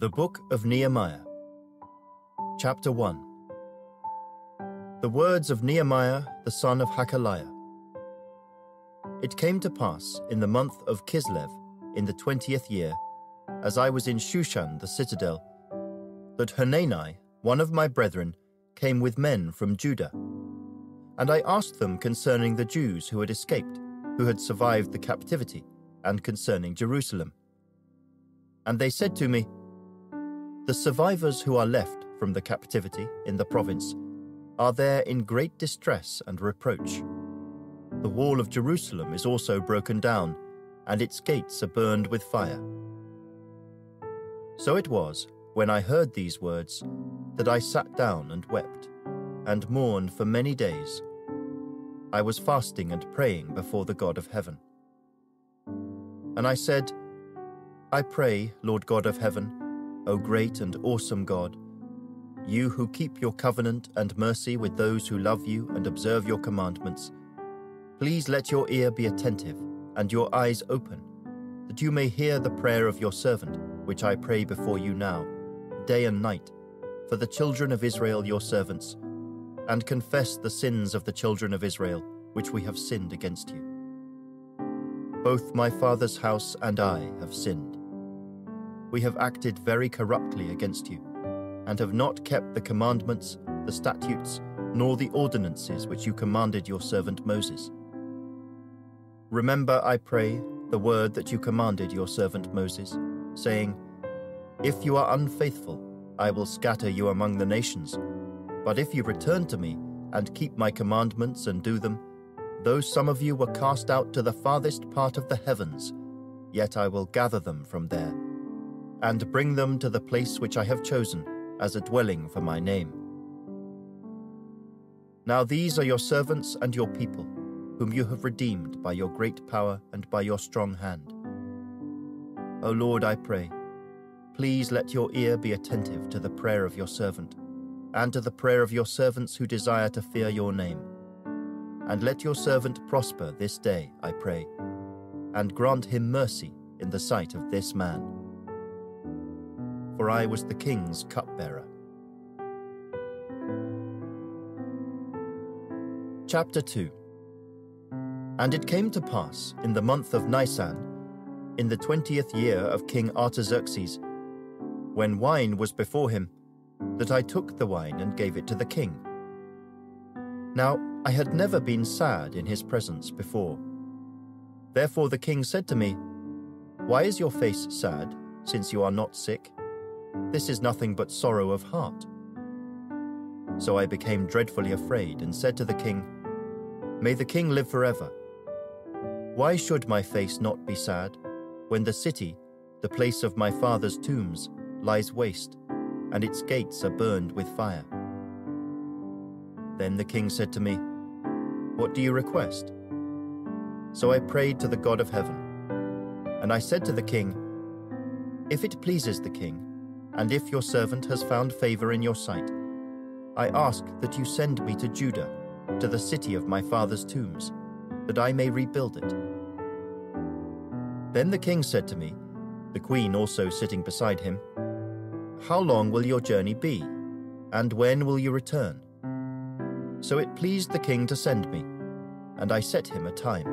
The Book of Nehemiah, Chapter 1 The words of Nehemiah the son of Hachaliah. It came to pass in the month of Chislev, in the twentieth year, as I was in Shushan the citadel, that Hanani, one of my brethren, came with men from Judah. And I asked them concerning the Jews who had escaped, who had survived the captivity, and concerning Jerusalem. And they said to me, The survivors who are left from the captivity in the province are there in great distress and reproach. The wall of Jerusalem is also broken down, and its gates are burned with fire. So it was, when I heard these words, that I sat down and wept, and mourned for many days. I was fasting and praying before the God of heaven. And I said, I pray, Lord God of heaven, O great and awesome God, you who keep your covenant and mercy with those who love you and observe your commandments, please let your ear be attentive and your eyes open, that you may hear the prayer of your servant, which I pray before you now, day and night, for the children of Israel your servants, and confess the sins of the children of Israel, which we have sinned against you. Both my father's house and I have sinned. We have acted very corruptly against you, and have not kept the commandments, the statutes, nor the ordinances which you commanded your servant Moses. Remember, I pray, the word that you commanded your servant Moses, saying, If you are unfaithful, I will scatter you among the nations. But if you return to me and keep my commandments and do them, though some of you were cast out to the farthest part of the heavens, yet I will gather them from there, and bring them to the place which I have chosen as a dwelling for my name. Now these are your servants and your people, whom you have redeemed by your great power and by your strong hand. O Lord, I pray, please let your ear be attentive to the prayer of your servant, and to the prayer of your servants who desire to fear your name. And let your servant prosper this day, I pray, and grant him mercy in the sight of this man. For I was the king's cupbearer. Chapter 2 And it came to pass in the month of Nisan, in the twentieth year of King Artaxerxes, when wine was before him, that I took the wine and gave it to the king. Now I had never been sad in his presence before. Therefore the king said to me, Why is your face sad, since you are not sick? This is nothing but sorrow of heart. So I became dreadfully afraid and said to the king, May the king live forever. Why should my face not be sad, when the city, the place of my father's tombs, lies waste, and its gates are burned with fire? Then the king said to me, What do you request? So I prayed to the God of heaven. And I said to the king, If it pleases the king, and if your servant has found favor in your sight, I ask that you send me to Judah, to the city of my father's tombs, that I may rebuild it. Then the king said to me, the queen also sitting beside him, How long will your journey be, and when will you return? So it pleased the king to send me, and I set him a time.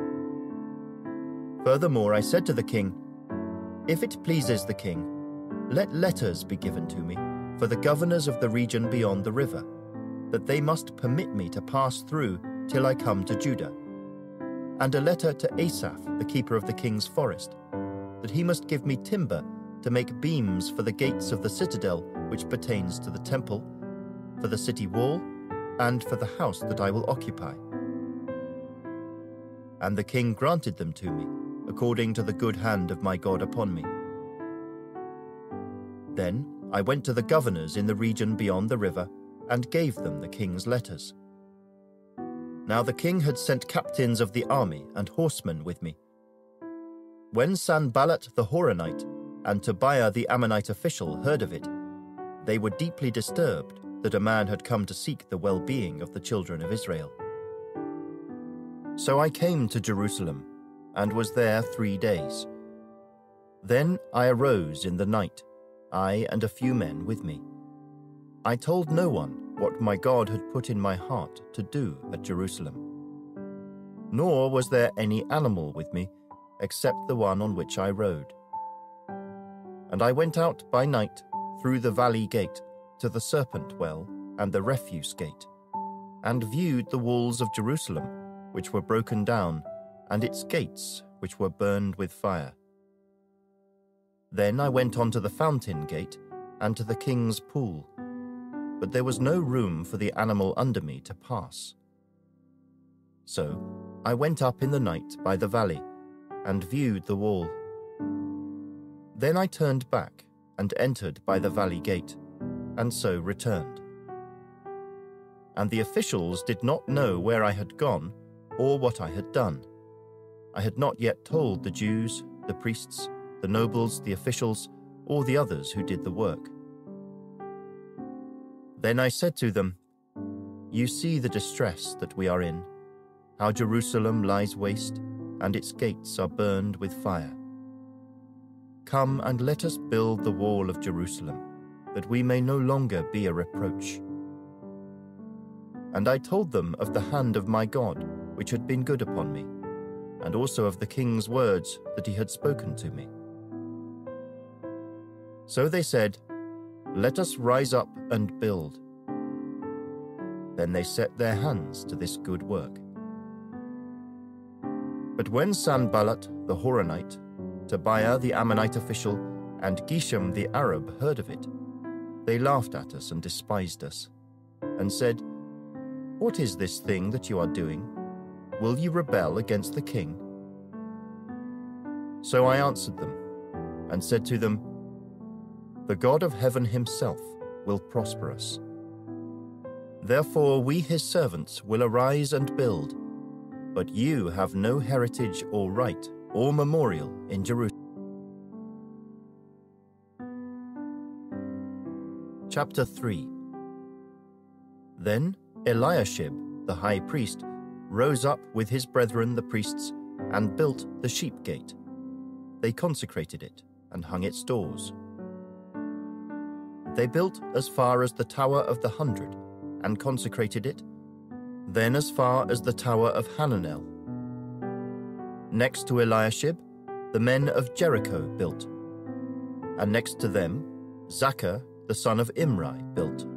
Furthermore, I said to the king, If it pleases the king, let letters be given to me for the governors of the region beyond the river, that they must permit me to pass through till I come to Judah. And a letter to Asaph, the keeper of the king's forest, that he must give me timber to make beams for the gates of the citadel which pertains to the temple, for the city wall, and for the house that I will occupy. And the king granted them to me, according to the good hand of my God upon me. Then I went to the governors in the region beyond the river, and gave them the king's letters. Now the king had sent captains of the army and horsemen with me. When Sanballat the Horonite and Tobiah the Ammonite official heard of it, they were deeply disturbed that a man had come to seek the well being of the children of Israel. So I came to Jerusalem, and was there three days. Then I arose in the night, I and a few men with me. I told no one what my God had put in my heart to do at Jerusalem. Nor was there any animal with me except the one on which I rode. And I went out by night through the valley gate to the serpent well and the refuse gate, and viewed the walls of Jerusalem, which were broken down, and its gates, which were burned with fire. Then I went on to the fountain gate and to the king's pool, but there was no room for the animal under me to pass. So I went up in the night by the valley and viewed the wall. Then I turned back and entered by the valley gate, and so returned. And the officials did not know where I had gone or what I had done. I had not yet told the Jews, the priests, the nobles, the officials, or the others who did the work. Then I said to them, You see the distress that we are in, how Jerusalem lies waste, and its gates are burned with fire. Come and let us build the wall of Jerusalem, that we may no longer be a reproach. And I told them of the hand of my God, which had been good upon me, and also of the king's words that he had spoken to me. So they said, Let us rise up and build. Then they set their hands to this good work. But when Sanballat the Horonite, Tobiah the Ammonite official, and Geshem the Arab heard of it, they laughed at us and despised us, and said, What is this thing that you are doing? Will you rebel against the king? So I answered them, and said to them, the God of heaven himself will prosper us. Therefore, we his servants will arise and build, but you have no heritage or right or memorial in Jerusalem. Chapter 3 Then Eliashib, the high priest, rose up with his brethren the priests and built the sheep gate. They consecrated it and hung its doors. They built as far as the Tower of the Hundred and consecrated it, then as far as the Tower of Hananel. Next to Eliashib, the men of Jericho built, and next to them, Zaccur, the son of Imri, built.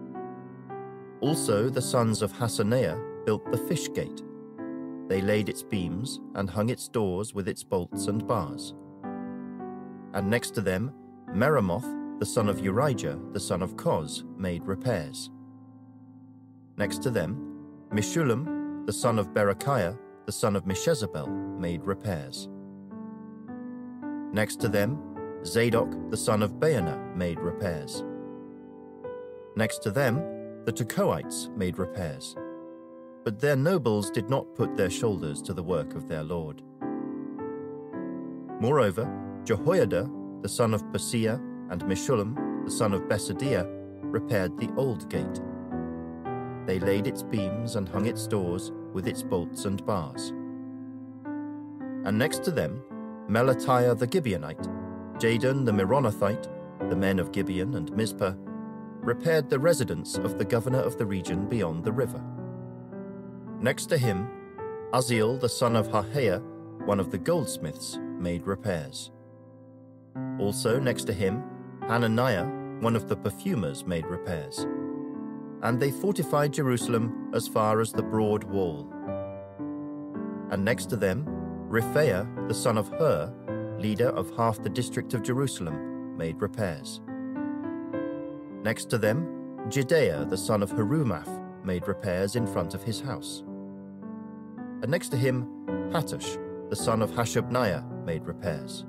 Also the sons of Hassenaah built the fish gate. They laid its beams and hung its doors with its bolts and bars. And next to them, Meremoth the son of Urijah, the son of Koz, made repairs. Next to them, Meshullam, the son of Berechiah, the son of Meshezabel, made repairs. Next to them, Zadok, the son of Baana, made repairs. Next to them, the Tekoites made repairs. But their nobles did not put their shoulders to the work of their lord. Moreover, Jehoiada, the son of Paseah, and Meshullam, the son of Besodeiah, repaired the old gate. They laid its beams and hung its doors with its bolts and bars. And next to them, Melatiah the Gibeonite, Jadon the Meronothite, the men of Gibeon and Mizpah, repaired the residence of the governor of the region beyond the river. Next to him, Aziel the son of Harhaiah, one of the goldsmiths, made repairs. Also next to him, Hananiah, one of the perfumers, made repairs. And they fortified Jerusalem as far as the broad wall. And next to them, Rephaiah, the son of Hur, leader of half the district of Jerusalem, made repairs. Next to them, Jedaiah, the son of Harumaph, made repairs in front of his house. And next to him, Hattush, the son of Hashabniah, made repairs.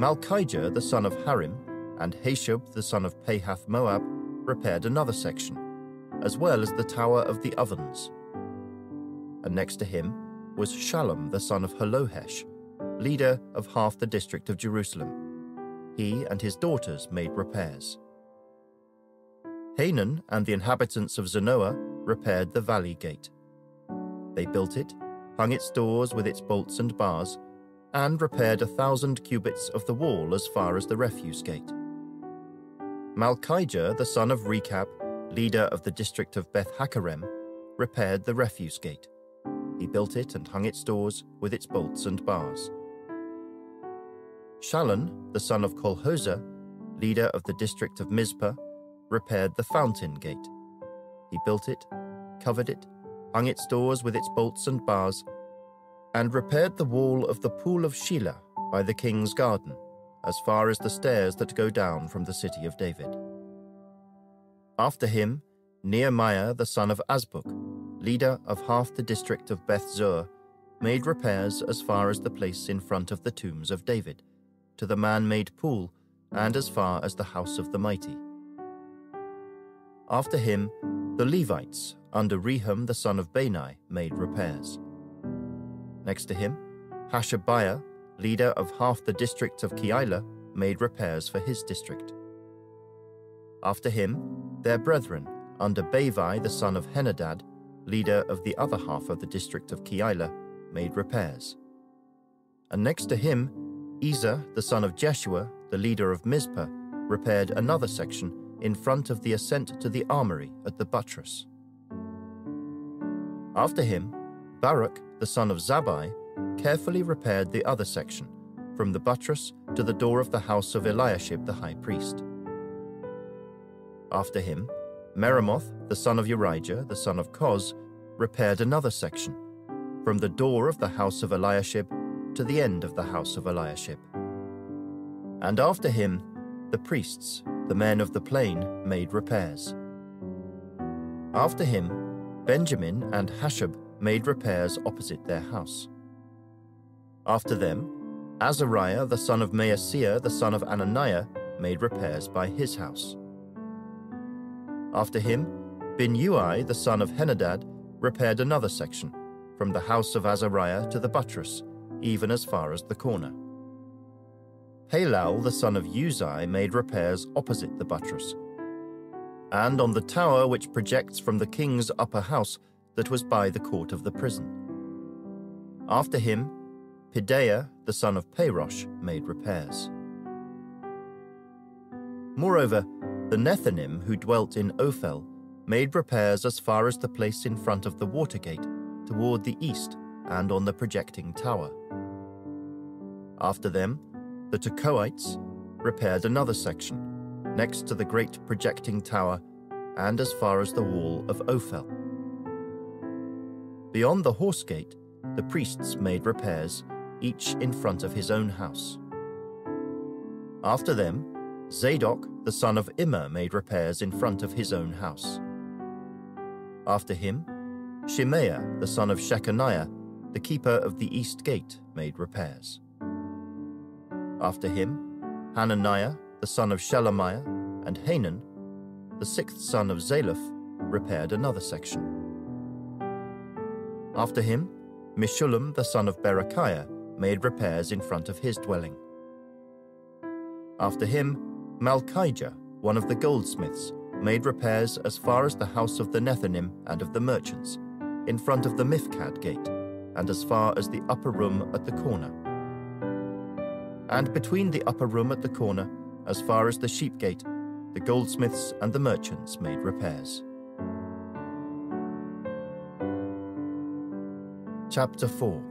Malchijah the son of Harim and Hashub the son of Pahath Moab repaired another section, as well as the tower of the ovens. And next to him was Shallum the son of Hallohesh, leader of half the district of Jerusalem. He and his daughters made repairs. Hanun and the inhabitants of Zanoah repaired the valley gate. They built it, hung its doors with its bolts and bars, and repaired a thousand cubits of the wall as far as the refuse gate. Malchijah, the son of Rechab, leader of the district of Beth Haccerem, repaired the refuse gate. He built it and hung its doors with its bolts and bars. Shallun, the son of Colhozeh, leader of the district of Mizpah, repaired the fountain gate. He built it, covered it, hung its doors with its bolts and bars, and repaired the wall of the pool of Shelah by the king's garden, as far as the stairs that go down from the city of David. After him, Nehemiah the son of Azbuk, leader of half the district of Beth Zur, made repairs as far as the place in front of the tombs of David, to the man made pool, and as far as the house of the mighty. After him, the Levites, under Rehum the son of Bani, made repairs. Next to him, Hashabiah, leader of half the district of Keilah, made repairs for his district. After him, their brethren, under Bavai the son of Henadad, leader of the other half of the district of Keilah, made repairs. And next to him, Ezer the son of Jeshua, the leader of Mizpah, repaired another section in front of the ascent to the armory at the buttress. After him, Baruch the son of Zabai, carefully repaired the other section, from the buttress to the door of the house of Eliashib the high priest. After him, Meremoth, the son of Urijah, the son of Koz, repaired another section, from the door of the house of Eliashib to the end of the house of Eliashib. And after him, the priests, the men of the plain, made repairs. After him, Benjamin and Hashub made repairs opposite their house. After them, Azariah the son of Maaseiah the son of Ananiah made repairs by his house. After him, Binnui the son of Henadad repaired another section, from the house of Azariah to the buttress, even as far as the corner. Palal the son of Uzai made repairs opposite the buttress. And on the tower which projects from the king's upper house, that was by the court of the prison. After him, Pedaiah, the son of Parosh, made repairs. Moreover, the Nethinim who dwelt in Ophel made repairs as far as the place in front of the water gate, toward the east, and on the projecting tower. After them, the Tekoites repaired another section, next to the great projecting tower, and as far as the wall of Ophel. Beyond the horse gate, the priests made repairs, each in front of his own house. After them, Zadok, the son of Immer, made repairs in front of his own house. After him, Shemaiah, the son of Shechaniah, the keeper of the east gate, made repairs. After him, Hananiah, the son of Shelemiah, and Hanun, the sixth son of Zalaph, repaired another section. After him, Meshullam the son of Berechiah made repairs in front of his dwelling. After him, Malchijah, one of the goldsmiths, made repairs as far as the house of the Nethinim and of the merchants, in front of the Miphkad gate, and as far as the upper room at the corner. And between the upper room at the corner, as far as the sheep gate, the goldsmiths and the merchants made repairs. Chapter 4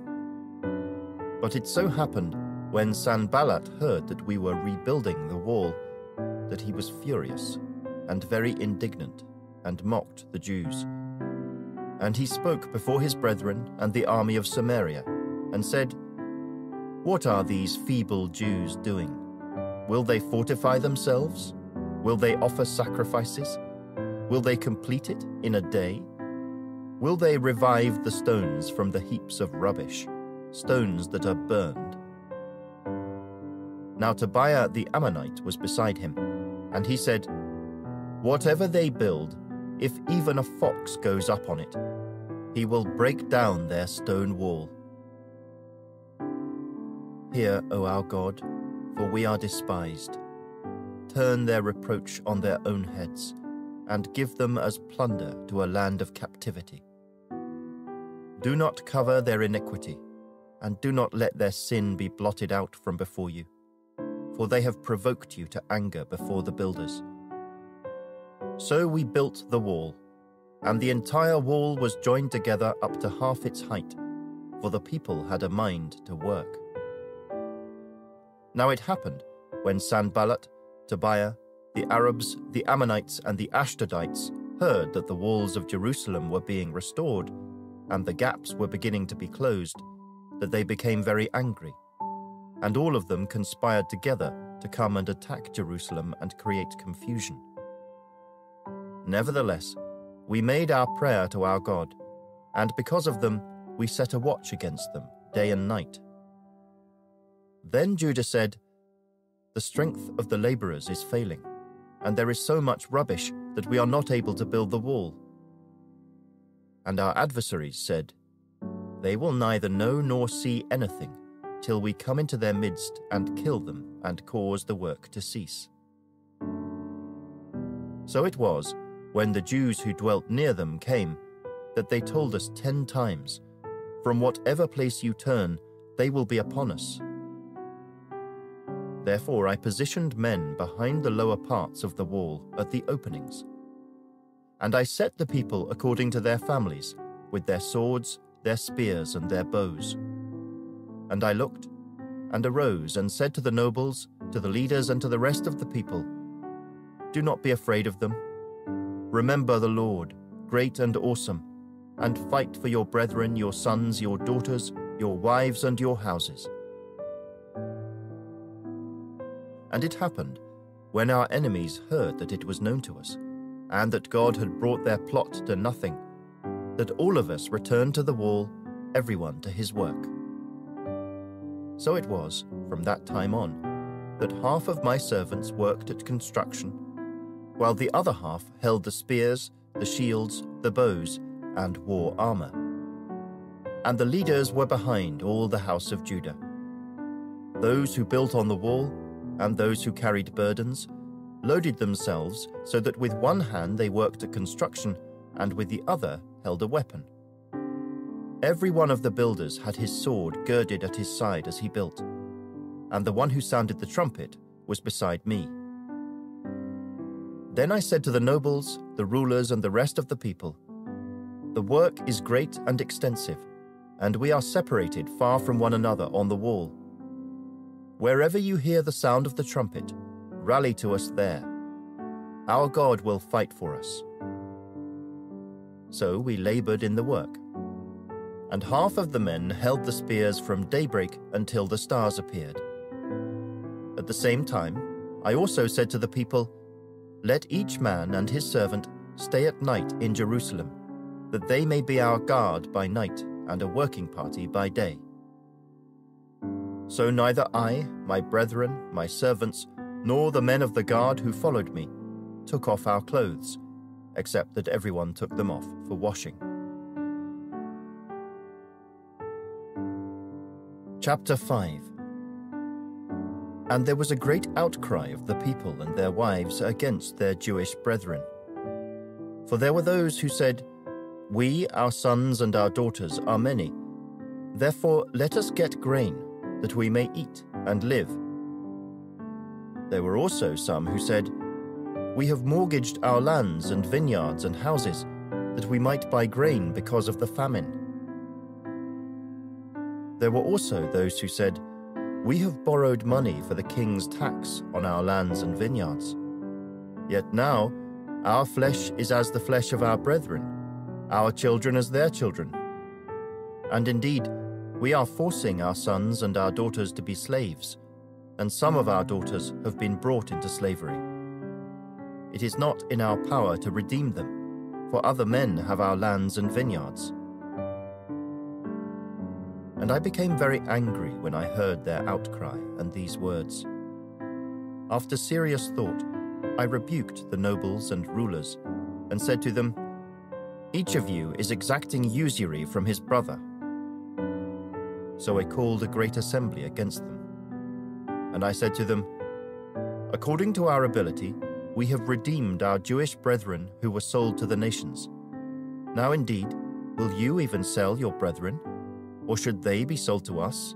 But it so happened, when Sanballat heard that we were rebuilding the wall, that he was furious and very indignant, and mocked the Jews. And he spoke before his brethren and the army of Samaria, and said, What are these feeble Jews doing? Will they fortify themselves? Will they offer sacrifices? Will they complete it in a day? Will they revive the stones from the heaps of rubbish, stones that are burned? Now Tobiah the Ammonite was beside him, and he said, Whatever they build, if even a fox goes up on it, he will break down their stone wall. Hear, O our God, for we are despised. Turn their reproach on their own heads, and give them as plunder to a land of captivity. Do not cover their iniquity, and do not let their sin be blotted out from before you, for they have provoked you to anger before the builders. So we built the wall, and the entire wall was joined together up to half its height, for the people had a mind to work. Now it happened, when Sanballat, Tobiah, the Arabs, the Ammonites, and the Ashdodites heard that the walls of Jerusalem were being restored, and the gaps were beginning to be closed, that they became very angry, and all of them conspired together to come and attack Jerusalem and create confusion. Nevertheless, we made our prayer to our God, and because of them, we set a watch against them day and night. Then Judah said, The strength of the laborers is failing, and there is so much rubbish that we are not able to build the wall. And our adversaries said, They will neither know nor see anything till we come into their midst and kill them and cause the work to cease. So it was, when the Jews who dwelt near them came, that they told us ten times, From whatever place you turn, they will be upon us. Therefore I positioned men behind the lower parts of the wall at the openings. And I set the people according to their families, with their swords, their spears, and their bows. And I looked, and arose, and said to the nobles, to the leaders, and to the rest of the people, Do not be afraid of them. Remember the Lord, great and awesome, and fight for your brethren, your sons, your daughters, your wives, and your houses. And it happened, when our enemies heard that it was known to us, and that God had brought their plot to nothing, that all of us returned to the wall, everyone to his work. So it was, from that time on, that half of my servants worked at construction, while the other half held the spears, the shields, the bows, and wore armor. And the leaders were behind all the house of Judah. Those who built on the wall, and those who carried burdens, loaded themselves so that with one hand they worked at construction and with the other held a weapon. Every one of the builders had his sword girded at his side as he built, and the one who sounded the trumpet was beside me. Then I said to the nobles, the rulers, and the rest of the people, The work is great and extensive, and we are separated far from one another on the wall. Wherever you hear the sound of the trumpet, rally to us there. Our God will fight for us. So we labored in the work. And half of the men held the spears from daybreak until the stars appeared. At the same time, I also said to the people, Let each man and his servant stay at night in Jerusalem, that they may be our guard by night and a working party by day. So neither I, my brethren, my servants, nor the men of the guard who followed me took off our clothes, except that everyone took them off for washing. Chapter 5 And there was a great outcry of the people and their wives against their Jewish brethren. For there were those who said, We, our sons and our daughters, are many. Therefore let us get grain that we may eat and live. There were also some who said, We have mortgaged our lands and vineyards and houses, that we might buy grain because of the famine. There were also those who said, We have borrowed money for the king's tax on our lands and vineyards. Yet now our flesh is as the flesh of our brethren, our children as their children. And indeed, we are forcing our sons and our daughters to be slaves, and some of our daughters have been brought into slavery. It is not in our power to redeem them, for other men have our lands and vineyards. And I became very angry when I heard their outcry and these words. After serious thought, I rebuked the nobles and rulers, and said to them, Each of you is exacting usury from his brother so I called a great assembly against them. And I said to them, According to our ability, we have redeemed our Jewish brethren who were sold to the nations. Now indeed, will you even sell your brethren? or should they be sold to us?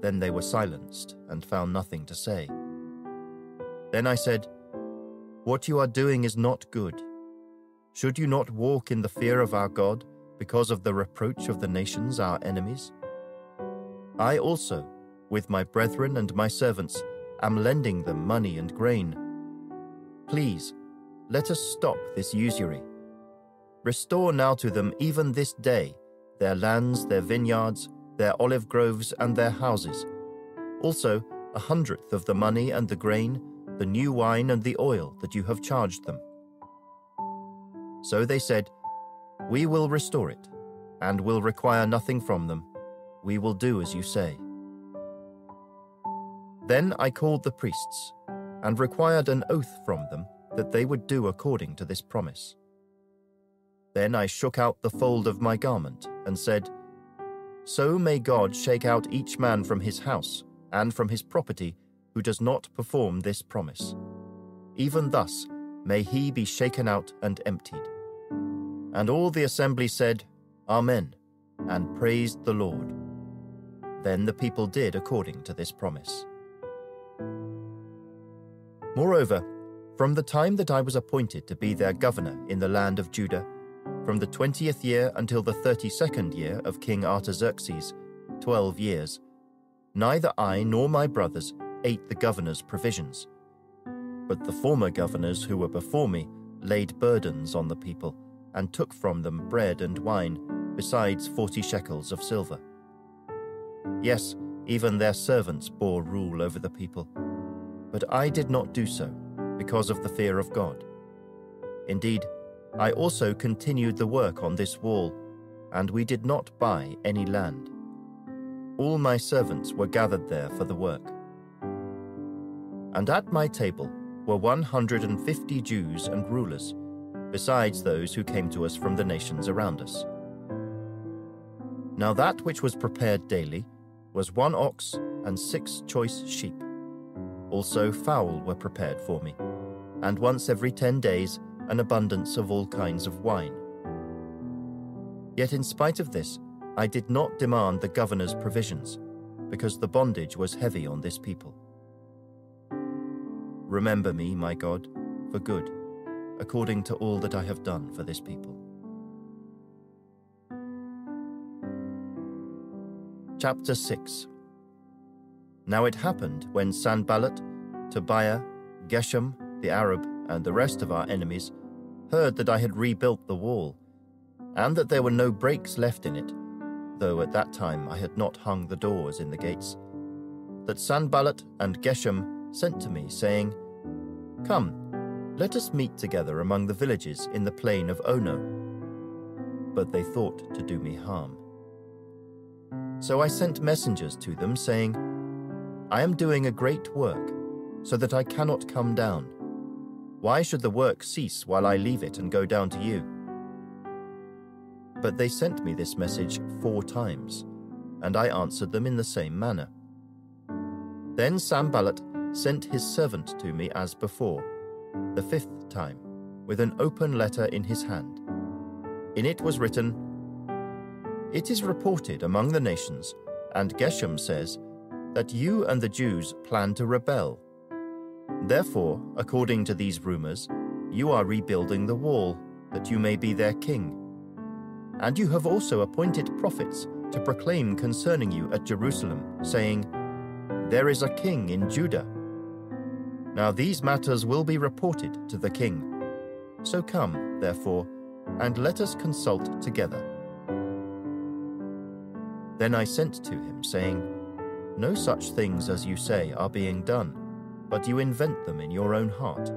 Then they were silenced and found nothing to say. Then I said, What you are doing is not good. Should you not walk in the fear of our God because of the reproach of the nations, our enemies? I also, with my brethren and my servants, am lending them money and grain. Please, let us stop this usury. Restore now to them even this day their lands, their vineyards, their olive groves, and their houses. Also, a hundredth of the money and the grain, the new wine and the oil that you have charged them. So they said, We will restore it, and will require nothing from them. We will do as you say. Then I called the priests, and required an oath from them that they would do according to this promise. Then I shook out the fold of my garment, and said, So may God shake out each man from his house and from his property who does not perform this promise. Even thus may he be shaken out and emptied. And all the assembly said, Amen, and praised the Lord. Then the people did according to this promise. Moreover, from the time that I was appointed to be their governor in the land of Judah, from the twentieth year until the thirty second year of King Artaxerxes, twelve years, neither I nor my brothers ate the governor's provisions. But the former governors who were before me laid burdens on the people and took from them bread and wine, besides forty shekels of silver. Yes, even their servants bore rule over the people. But I did not do so, because of the fear of God. Indeed, I also continued the work on this wall, and we did not buy any land. All my servants were gathered there for the work. And at my table were 150 Jews and rulers besides those who came to us from the nations around us. Now that which was prepared daily was one ox and six choice sheep. Also fowl were prepared for me, and once every ten days an abundance of all kinds of wine. Yet in spite of this, I did not demand the governor's provisions, because the bondage was heavy on this people. Remember me, my God, for good according to all that I have done for this people. Chapter 6 Now it happened when Sanballat, Tobiah, Geshem, the Arab, and the rest of our enemies heard that I had rebuilt the wall, and that there were no breaks left in it, though at that time I had not hung the doors in the gates, that Sanballat and Geshem sent to me, saying, Come, let us meet together among the villages in the plain of Ono. But they thought to do me harm. So I sent messengers to them, saying, I am doing a great work, so that I cannot come down. Why should the work cease while I leave it and go down to you? But they sent me this message four times, and I answered them in the same manner. Then Sanballat sent his servant to me as before the fifth time, with an open letter in his hand. In it was written, It is reported among the nations, and Geshem says, that you and the Jews plan to rebel. Therefore, according to these rumors, you are rebuilding the wall, that you may be their king. And you have also appointed prophets to proclaim concerning you at Jerusalem, saying, There is a king in Judah now these matters will be reported to the king. So come, therefore, and let us consult together. Then I sent to him, saying, No such things as you say are being done, but you invent them in your own heart.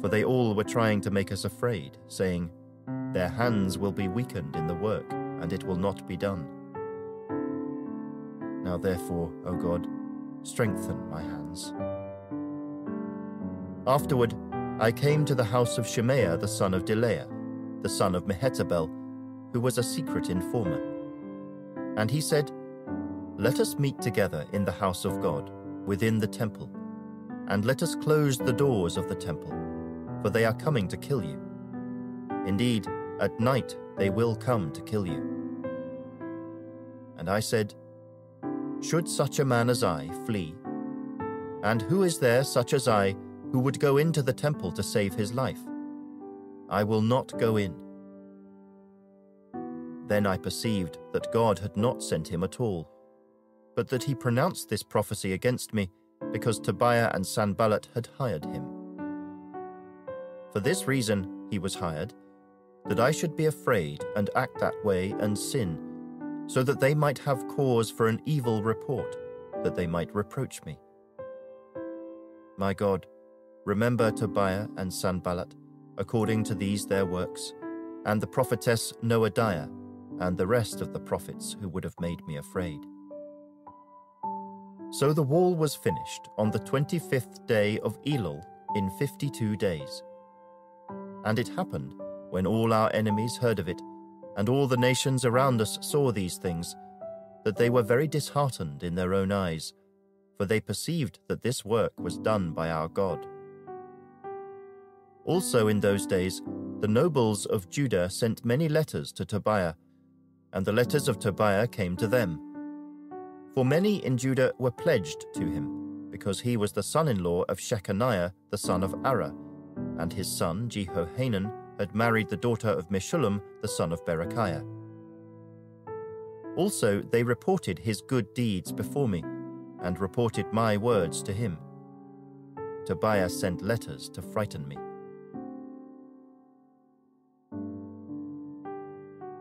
For they all were trying to make us afraid, saying, Their hands will be weakened in the work, and it will not be done. Now therefore, O God, strengthen my hands. Afterward, I came to the house of Shemaiah the son of Delaiah, the son of Mehetabel, who was a secret informer. And he said, Let us meet together in the house of God, within the temple, and let us close the doors of the temple, for they are coming to kill you. Indeed, at night they will come to kill you. And I said, Should such a man as I flee? And who is there such as I who would go into the temple to save his life? I will not go in. Then I perceived that God had not sent him at all, but that he pronounced this prophecy against me because Tobiah and Sanballat had hired him. For this reason he was hired, that I should be afraid and act that way and sin so that they might have cause for an evil report, that they might reproach me. My God, remember Tobiah and Sanballat, according to these their works, and the prophetess Noadiah, and the rest of the prophets who would have made me afraid. So the wall was finished on the twenty fifth day of Elul in fifty two days. And it happened, when all our enemies heard of it, and all the nations around us saw these things, that they were very disheartened in their own eyes, for they perceived that this work was done by our God. Also in those days, the nobles of Judah sent many letters to Tobiah, and the letters of Tobiah came to them. For many in Judah were pledged to him, because he was the son in law of Shechaniah the son of Arah, and his son Jehohanan had married the daughter of Meshullam, the son of Berechiah. Also, they reported his good deeds before me, and reported my words to him. Tobiah sent letters to frighten me.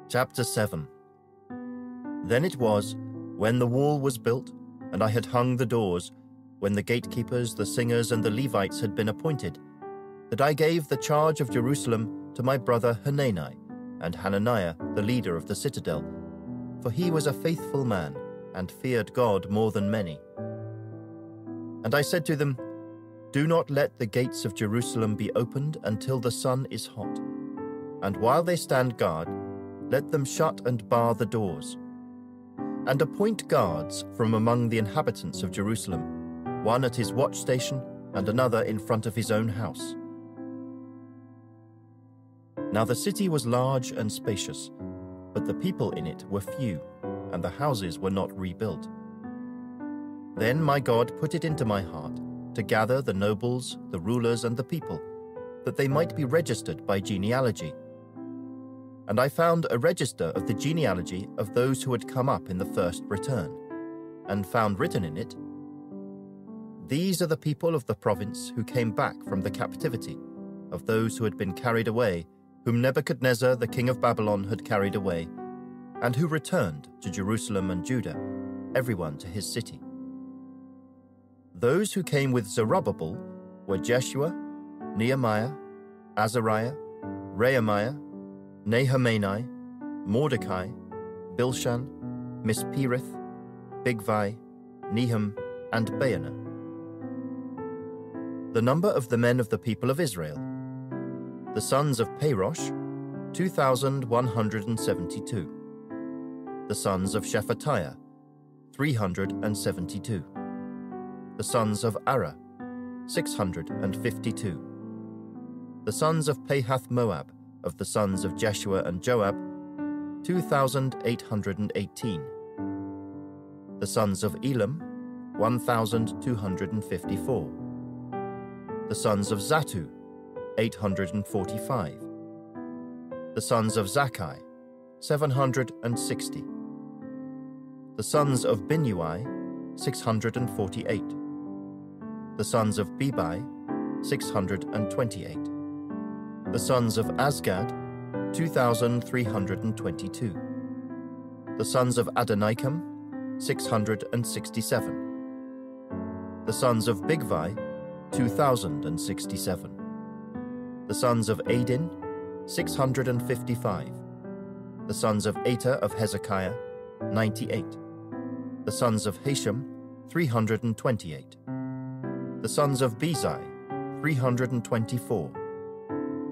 Chapter 7 Then it was, when the wall was built, and I had hung the doors, when the gatekeepers, the singers, and the Levites had been appointed, that I gave the charge of Jerusalem to my brother Hanani and Hananiah, the leader of the citadel, for he was a faithful man and feared God more than many. And I said to them, Do not let the gates of Jerusalem be opened until the sun is hot. And while they stand guard, let them shut and bar the doors. And appoint guards from among the inhabitants of Jerusalem, one at his watch station and another in front of his own house. Now the city was large and spacious, but the people in it were few, and the houses were not rebuilt. Then my God put it into my heart to gather the nobles, the rulers, and the people, that they might be registered by genealogy. And I found a register of the genealogy of those who had come up in the first return, and found written in it These are the people of the province who came back from the captivity, of those who had been carried away whom Nebuchadnezzar the king of Babylon had carried away, and who returned to Jerusalem and Judah, everyone to his city. Those who came with Zerubbabel were Jeshua, Nehemiah, Azariah, Rehemiah, Nahamani, Mordecai, Bilshan, Mispereth, Bigvai, Nehum, and Baanah. The number of the men of the people of Israel the sons of Parosh, 2,172. The sons of Shephatiah, 372. The sons of Arah, 652. The sons of Pahath Moab, of the sons of Jeshua and Joab, 2,818. The sons of Elam, 1,254. The sons of Zattu, 845. The sons of Zaccai, 760. The sons of Binnui, 648. The sons of Bebai, 628. The sons of Azgad, 2,322. The sons of Adonikam, 667. The sons of Bigvai, 2,067 the sons of Adin, 655. The sons of Ater of Hezekiah, 98. The sons of Hashum, 328. The sons of Bezai, 324.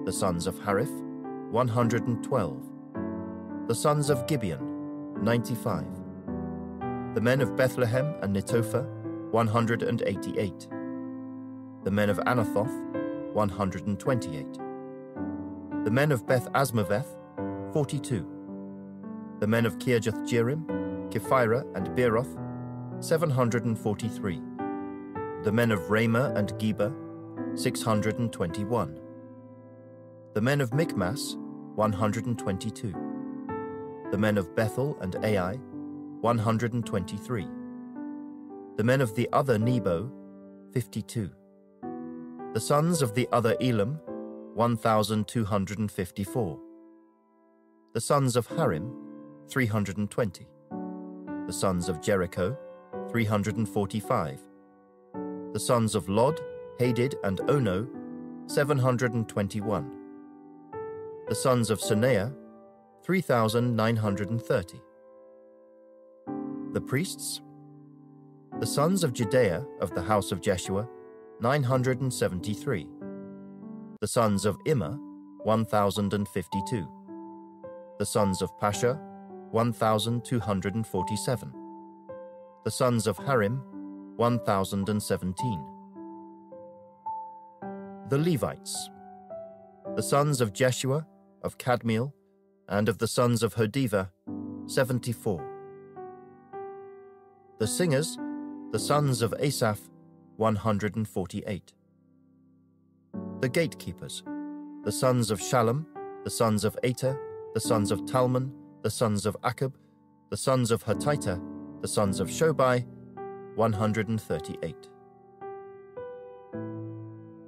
The sons of Hariph, 112. The sons of Gibeon, 95. The men of Bethlehem and Netophah, 188. The men of Anathoth, 128. The men of Beth Azmaveth, 42. The men of Kirjath Jearim, Chephirah, and Beeroth, 743. The men of Ramah and Geba, 621. The men of Michmas, 122. The men of Bethel and Ai, 123. The men of the other Nebo, 52. The sons of the other Elam, 1,254. The sons of Harim, 320. The sons of Jericho, 345. The sons of Lod, Hadid, and Ono, 721. The sons of Sunnah, 3,930. The priests, the sons of Jedaiah of the house of Jeshua, 973. The sons of Immer, 1052. The sons of Pashhur, 1247. The sons of Harim, 1017. The Levites. The sons of Jeshua, of Kadmiel, and of the sons of Hodeviah, 74. The singers, the sons of Asaph, 148. The gatekeepers, the sons of Shallum, the sons of Ater, the sons of Talmon, the sons of Akkub, the sons of Hatita, the sons of Shobai, 138.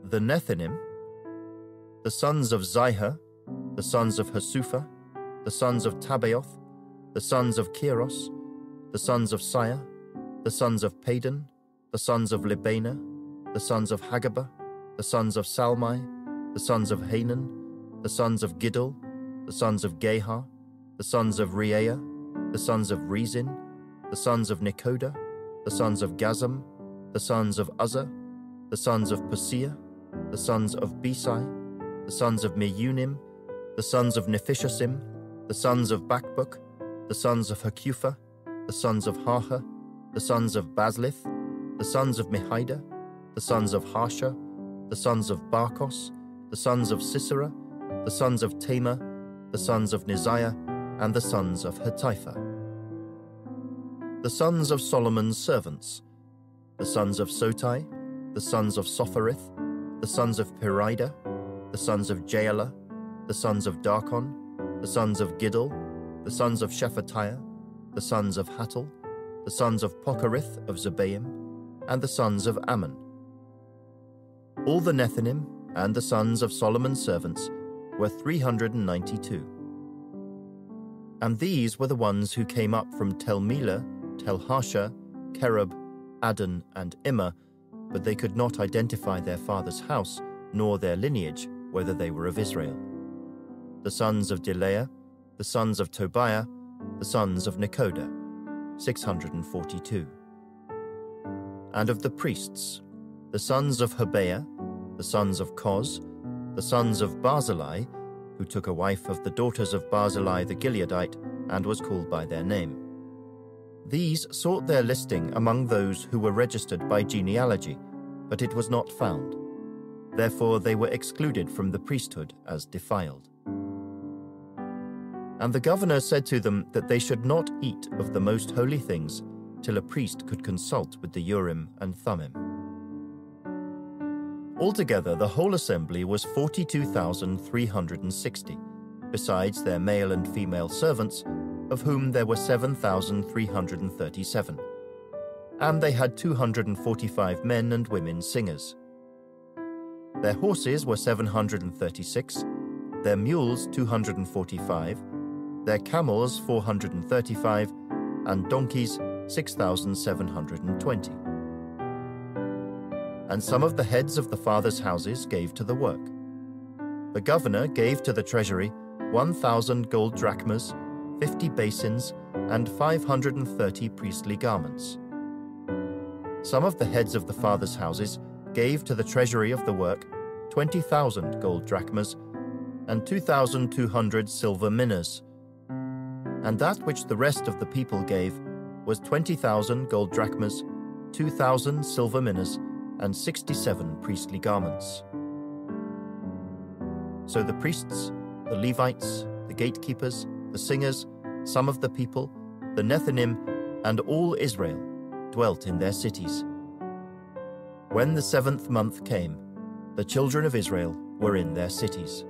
The Nethinim, the sons of Ziha, the sons of Hasupha, the sons of Tabbaoth, the sons of Keros, the sons of Siah, the sons of Padon, the sons of Libana, the sons of Hagabah, the sons of Salmai, the sons of Hanan, the sons of Giddel, the sons of Gahar, the sons of Reaiah, the sons of Rezin, the sons of Nekoda, the sons of Gazzam, the sons of Uzzah, the sons of Paseah, the sons of Besai, the sons of Meunim, the sons of Nephishtim, the sons of Bakbuk, the sons of Hakupha, the sons of Harhur, the sons of Bazlith, the sons of Mehida, the sons of Harsha, the sons of Barkos, the sons of Sisera, the sons of Tema, the sons of Neziah, and the sons of Hatipha. The sons of Solomon's servants, the sons of Sotai, the sons of Sophereth, the sons of Perida, the sons of Jaala, the sons of Darkon, the sons of Giddel, the sons of Shephatiah, the sons of Hattil, the sons of Pochereth of Zebaim, and the sons of Ammon. All the Nethinim and the sons of Solomon's servants were 392. And these were the ones who came up from Tel Melah, Tel Harsha, Cherub, Addon, and Immer, but they could not identify their father's house nor their lineage, whether they were of Israel. The sons of Delaiah, the sons of Tobiah, the sons of Nekoda, 642. And of the priests, the sons of Habaiah, the sons of Koz, the sons of Barzillai, who took a wife of the daughters of Barzillai the Gileadite and was called by their name. These sought their listing among those who were registered by genealogy, but it was not found. Therefore they were excluded from the priesthood as defiled. And the governor said to them that they should not eat of the most holy things till a priest could consult with the Urim and Thummim. Altogether, the whole assembly was 42,360, besides their male and female servants, of whom there were 7,337. And they had 245 men and women singers. Their horses were 736, their mules 245, their camels 435, and donkeys 6,720. And some of the heads of the fathers' houses gave to the work. The governor gave to the treasury 1,000 gold drachmas, 50 basins, and 530 priestly garments. Some of the heads of the fathers' houses gave to the treasury of the work 20,000 gold drachmas and 2,200 silver minas. And that which the rest of the people gave was 20,000 gold drachmas, 2,000 silver minas, and 67 priestly garments. So the priests, the Levites, the gatekeepers, the singers, some of the people, the Nethinim, and all Israel dwelt in their cities. When the seventh month came, the children of Israel were in their cities.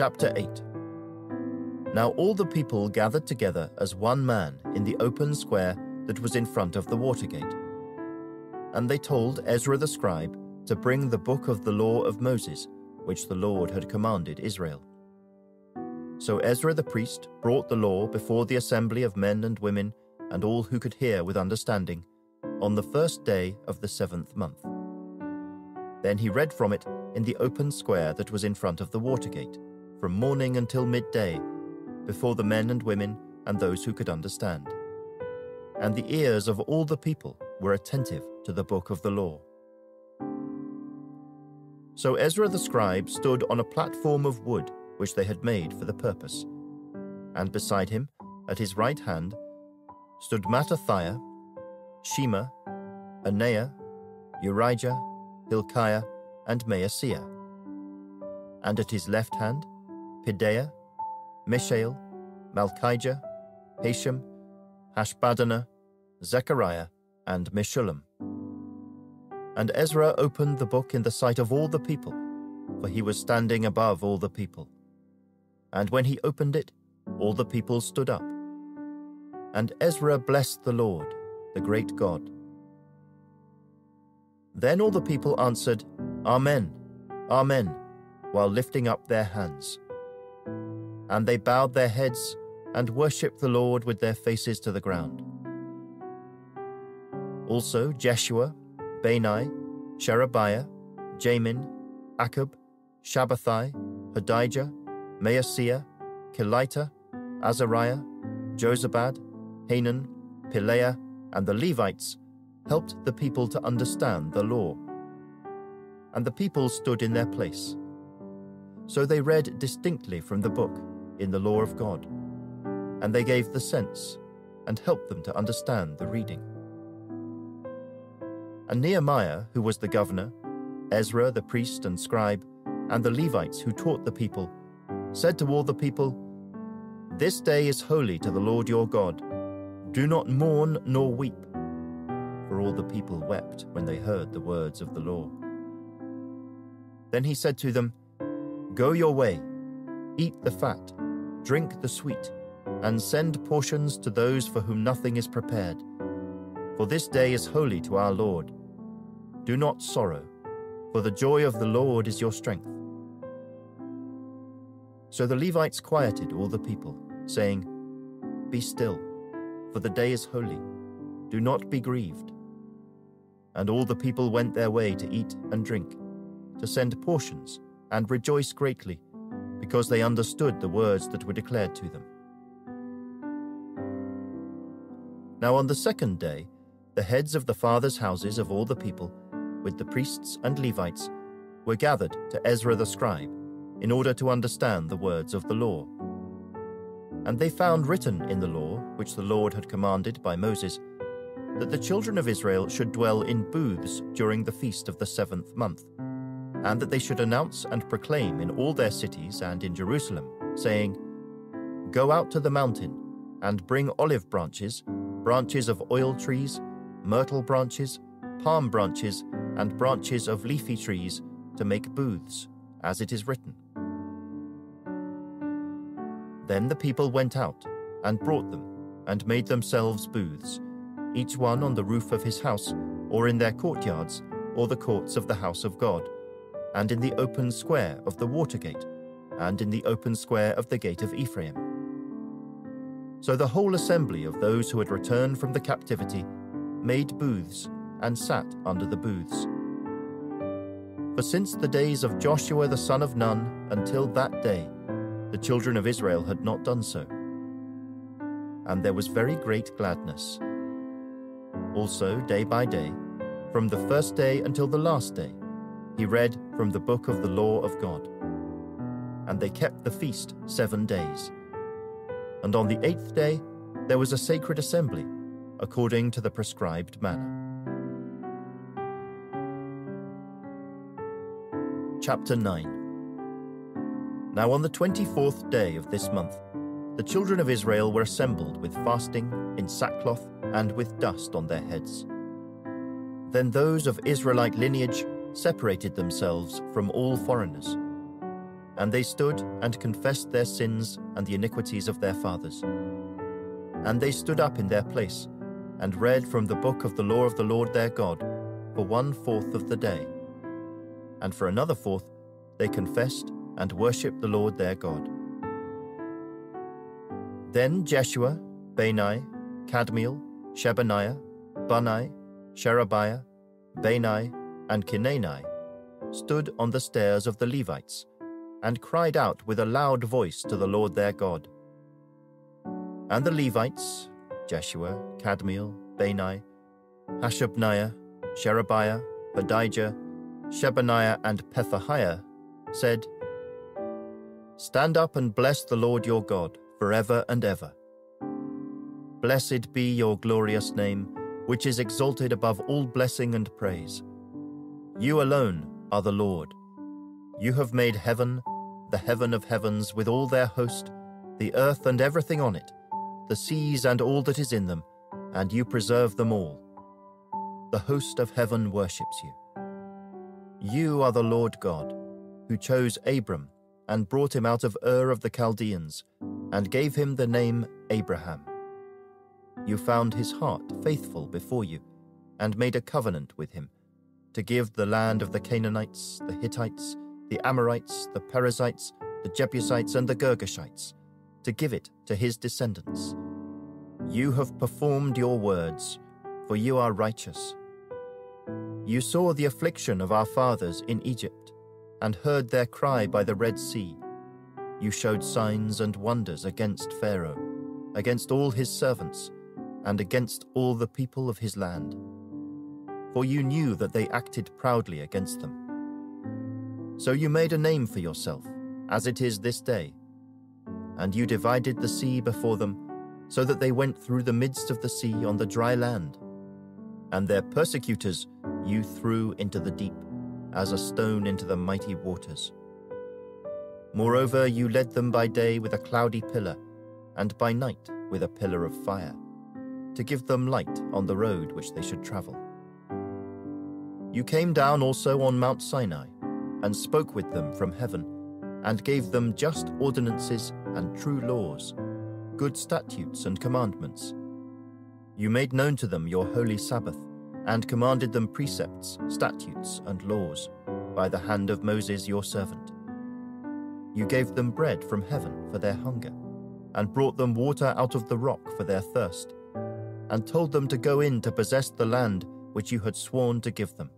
Chapter 8 Now all the people gathered together as one man in the open square that was in front of the water gate. And they told Ezra the scribe to bring the book of the law of Moses, which the Lord had commanded Israel. So Ezra the priest brought the law before the assembly of men and women and all who could hear with understanding on the first day of the seventh month. Then he read from it in the open square that was in front of the water gate, from morning until midday, before the men and women and those who could understand. And the ears of all the people were attentive to the book of the law. So Ezra the scribe stood on a platform of wood which they had made for the purpose. And beside him, at his right hand, stood Mattithiah, Shema, Anaiah, Urijah, Hilkiah, and Maaseiah. And at his left hand, Pedaiah, Mishael, Malchijah, Hashum, Hashbadana, Zechariah, and Meshullam. And Ezra opened the book in the sight of all the people, for he was standing above all the people. And when he opened it, all the people stood up. And Ezra blessed the Lord, the great God. Then all the people answered, Amen, Amen, while lifting up their hands. And they bowed their heads and worshipped the Lord with their faces to the ground. Also Jeshua, Bani, Sherebiah, Jamin, Akkub, Shabbethai, Hodijah, Maaseiah, Kelita, Azariah, Jozabad, Hanan, Pelaiah, and the Levites helped the people to understand the law. And the people stood in their place. So they read distinctly from the book in the law of God, and they gave the sense and helped them to understand the reading. And Nehemiah, who was the governor, Ezra the priest and scribe, and the Levites who taught the people, said to all the people, This day is holy to the Lord your God. Do not mourn nor weep. For all the people wept when they heard the words of the law. Then he said to them, Go your way, eat the fat, drink the sweet, and send portions to those for whom nothing is prepared. For this day is holy to our Lord. Do not sorrow, for the joy of the Lord is your strength. So the Levites quieted all the people, saying, Be still, for the day is holy. Do not be grieved. And all the people went their way to eat and drink, to send portions, and rejoice greatly, because they understood the words that were declared to them. Now on the second day, the heads of the fathers' houses of all the people with the priests and Levites, were gathered to Ezra the scribe in order to understand the words of the law. And they found written in the law, which the Lord had commanded by Moses, that the children of Israel should dwell in booths during the feast of the seventh month, and that they should announce and proclaim in all their cities and in Jerusalem, saying, Go out to the mountain, and bring olive branches, branches of oil trees, myrtle branches, palm branches, and branches of leafy trees to make booths, as it is written. Then the people went out and brought them and made themselves booths, each one on the roof of his house, or in their courtyards, or the courts of the house of God, and in the open square of the water gate, and in the open square of the gate of Ephraim. So the whole assembly of those who had returned from the captivity made booths and sat under the booths. For since the days of Joshua the son of Nun until that day, the children of Israel had not done so. And there was very great gladness. Also, day by day, from the first day until the last day, he read from the book of the law of God. And they kept the feast seven days. And on the eighth day, there was a sacred assembly, according to the prescribed manner. Chapter 9 Now on the twenty fourth day of this month, the children of Israel were assembled with fasting, in sackcloth, and with dust on their heads. Then those of Israelite lineage separated themselves from all foreigners. And they stood and confessed their sins and the iniquities of their fathers. And they stood up in their place and read from the book of the law of the Lord their God for one fourth of the day. And for another fourth, they confessed and worshipped the Lord their God. Then Jeshua, Bani, Kadmiel, Shebaniah, Bunni, Sherebiah, Bani, and Chenani stood on the stairs of the Levites and cried out with a loud voice to the Lord their God. And the Levites, Jeshua, Kadmiel, Bani, Hashabniah, Sherebiah, Hodijah, Shebaniah, and Pethahiah, said, Stand up and bless the Lord your God forever and ever. Blessed be your glorious name, which is exalted above all blessing and praise. You alone are the Lord. You have made heaven, the heaven of heavens, with all their host, the earth and everything on it, the seas and all that is in them, and you preserve them all. The host of heaven worships you. You are the Lord God, who chose Abram and brought him out of Ur of the Chaldeans, and gave him the name Abraham. You found his heart faithful before you, and made a covenant with him, to give the land of the Canaanites, the Hittites, the Amorites, the Perizzites, the Jebusites, and the Girgashites, to give it to his descendants. You have performed your words, for you are righteous. You saw the affliction of our fathers in Egypt, and heard their cry by the Red Sea. You showed signs and wonders against Pharaoh, against all his servants, and against all the people of his land. For you knew that they acted proudly against them. So you made a name for yourself, as it is this day. And you divided the sea before them, so that they went through the midst of the sea on the dry land. And their persecutors you threw into the deep, as a stone into the mighty waters. Moreover, you led them by day with a cloudy pillar, and by night with a pillar of fire, to give them light on the road which they should travel. You came down also on Mount Sinai, and spoke with them from heaven, and gave them just ordinances and true laws, good statutes and commandments. You made known to them your holy Sabbath, and commanded them precepts, statutes, and laws, by the hand of Moses your servant. You gave them bread from heaven for their hunger, and brought them water out of the rock for their thirst, and told them to go in to possess the land which you had sworn to give them.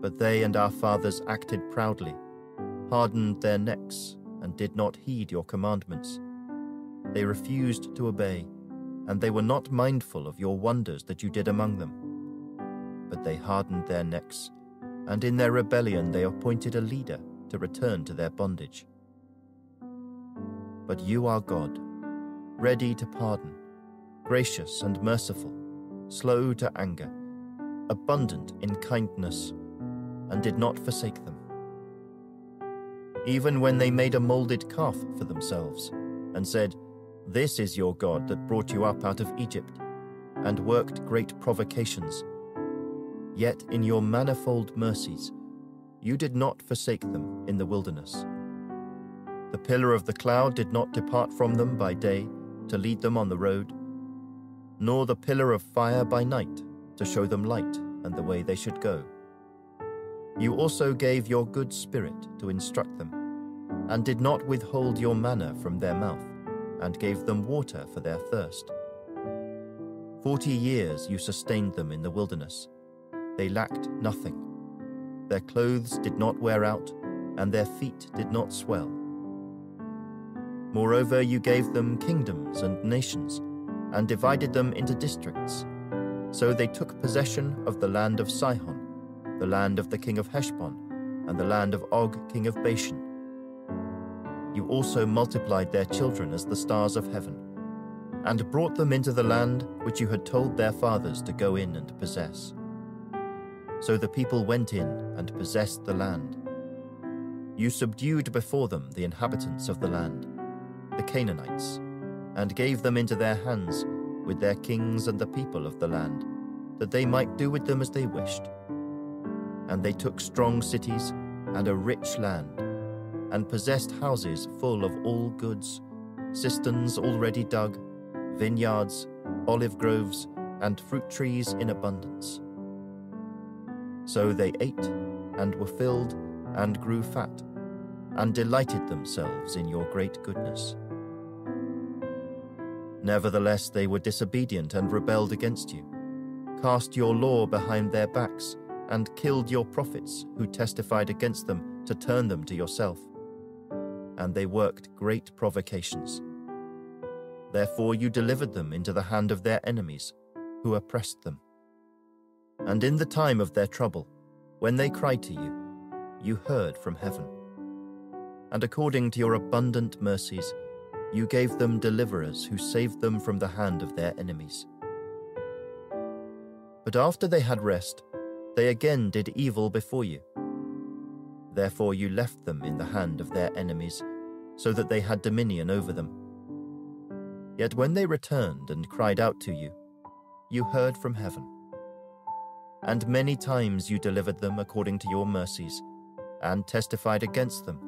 But they and our fathers acted proudly, hardened their necks, and did not heed your commandments. They refused to obey and they were not mindful of your wonders that you did among them. But they hardened their necks, and in their rebellion they appointed a leader to return to their bondage. But you are God, ready to pardon, gracious and merciful, slow to anger, abundant in kindness, and did not forsake them. Even when they made a molded calf for themselves, and said, this is your God that brought you up out of Egypt, and worked great provocations. Yet in your manifold mercies, you did not forsake them in the wilderness. The pillar of the cloud did not depart from them by day to lead them on the road, nor the pillar of fire by night to show them light and the way they should go. You also gave your good spirit to instruct them, and did not withhold your manna from their mouth and gave them water for their thirst. Forty years you sustained them in the wilderness. They lacked nothing. Their clothes did not wear out, and their feet did not swell. Moreover, you gave them kingdoms and nations, and divided them into districts. So they took possession of the land of Sihon, the land of the king of Heshbon, and the land of Og, king of Bashan you also multiplied their children as the stars of heaven, and brought them into the land which you had told their fathers to go in and possess. So the people went in and possessed the land. You subdued before them the inhabitants of the land, the Canaanites, and gave them into their hands with their kings and the people of the land, that they might do with them as they wished. And they took strong cities and a rich land, and possessed houses full of all goods, cisterns already dug, vineyards, olive groves, and fruit trees in abundance. So they ate and were filled and grew fat, and delighted themselves in your great goodness. Nevertheless, they were disobedient and rebelled against you, cast your law behind their backs, and killed your prophets who testified against them to turn them to yourself. And they worked great provocations. Therefore you delivered them into the hand of their enemies, who oppressed them. And in the time of their trouble, when they cried to you, you heard from heaven. And according to your abundant mercies, you gave them deliverers who saved them from the hand of their enemies. But after they had rest, they again did evil before you. Therefore you left them in the hand of their enemies, so that they had dominion over them. Yet when they returned and cried out to you, you heard from heaven. And many times you delivered them according to your mercies, and testified against them,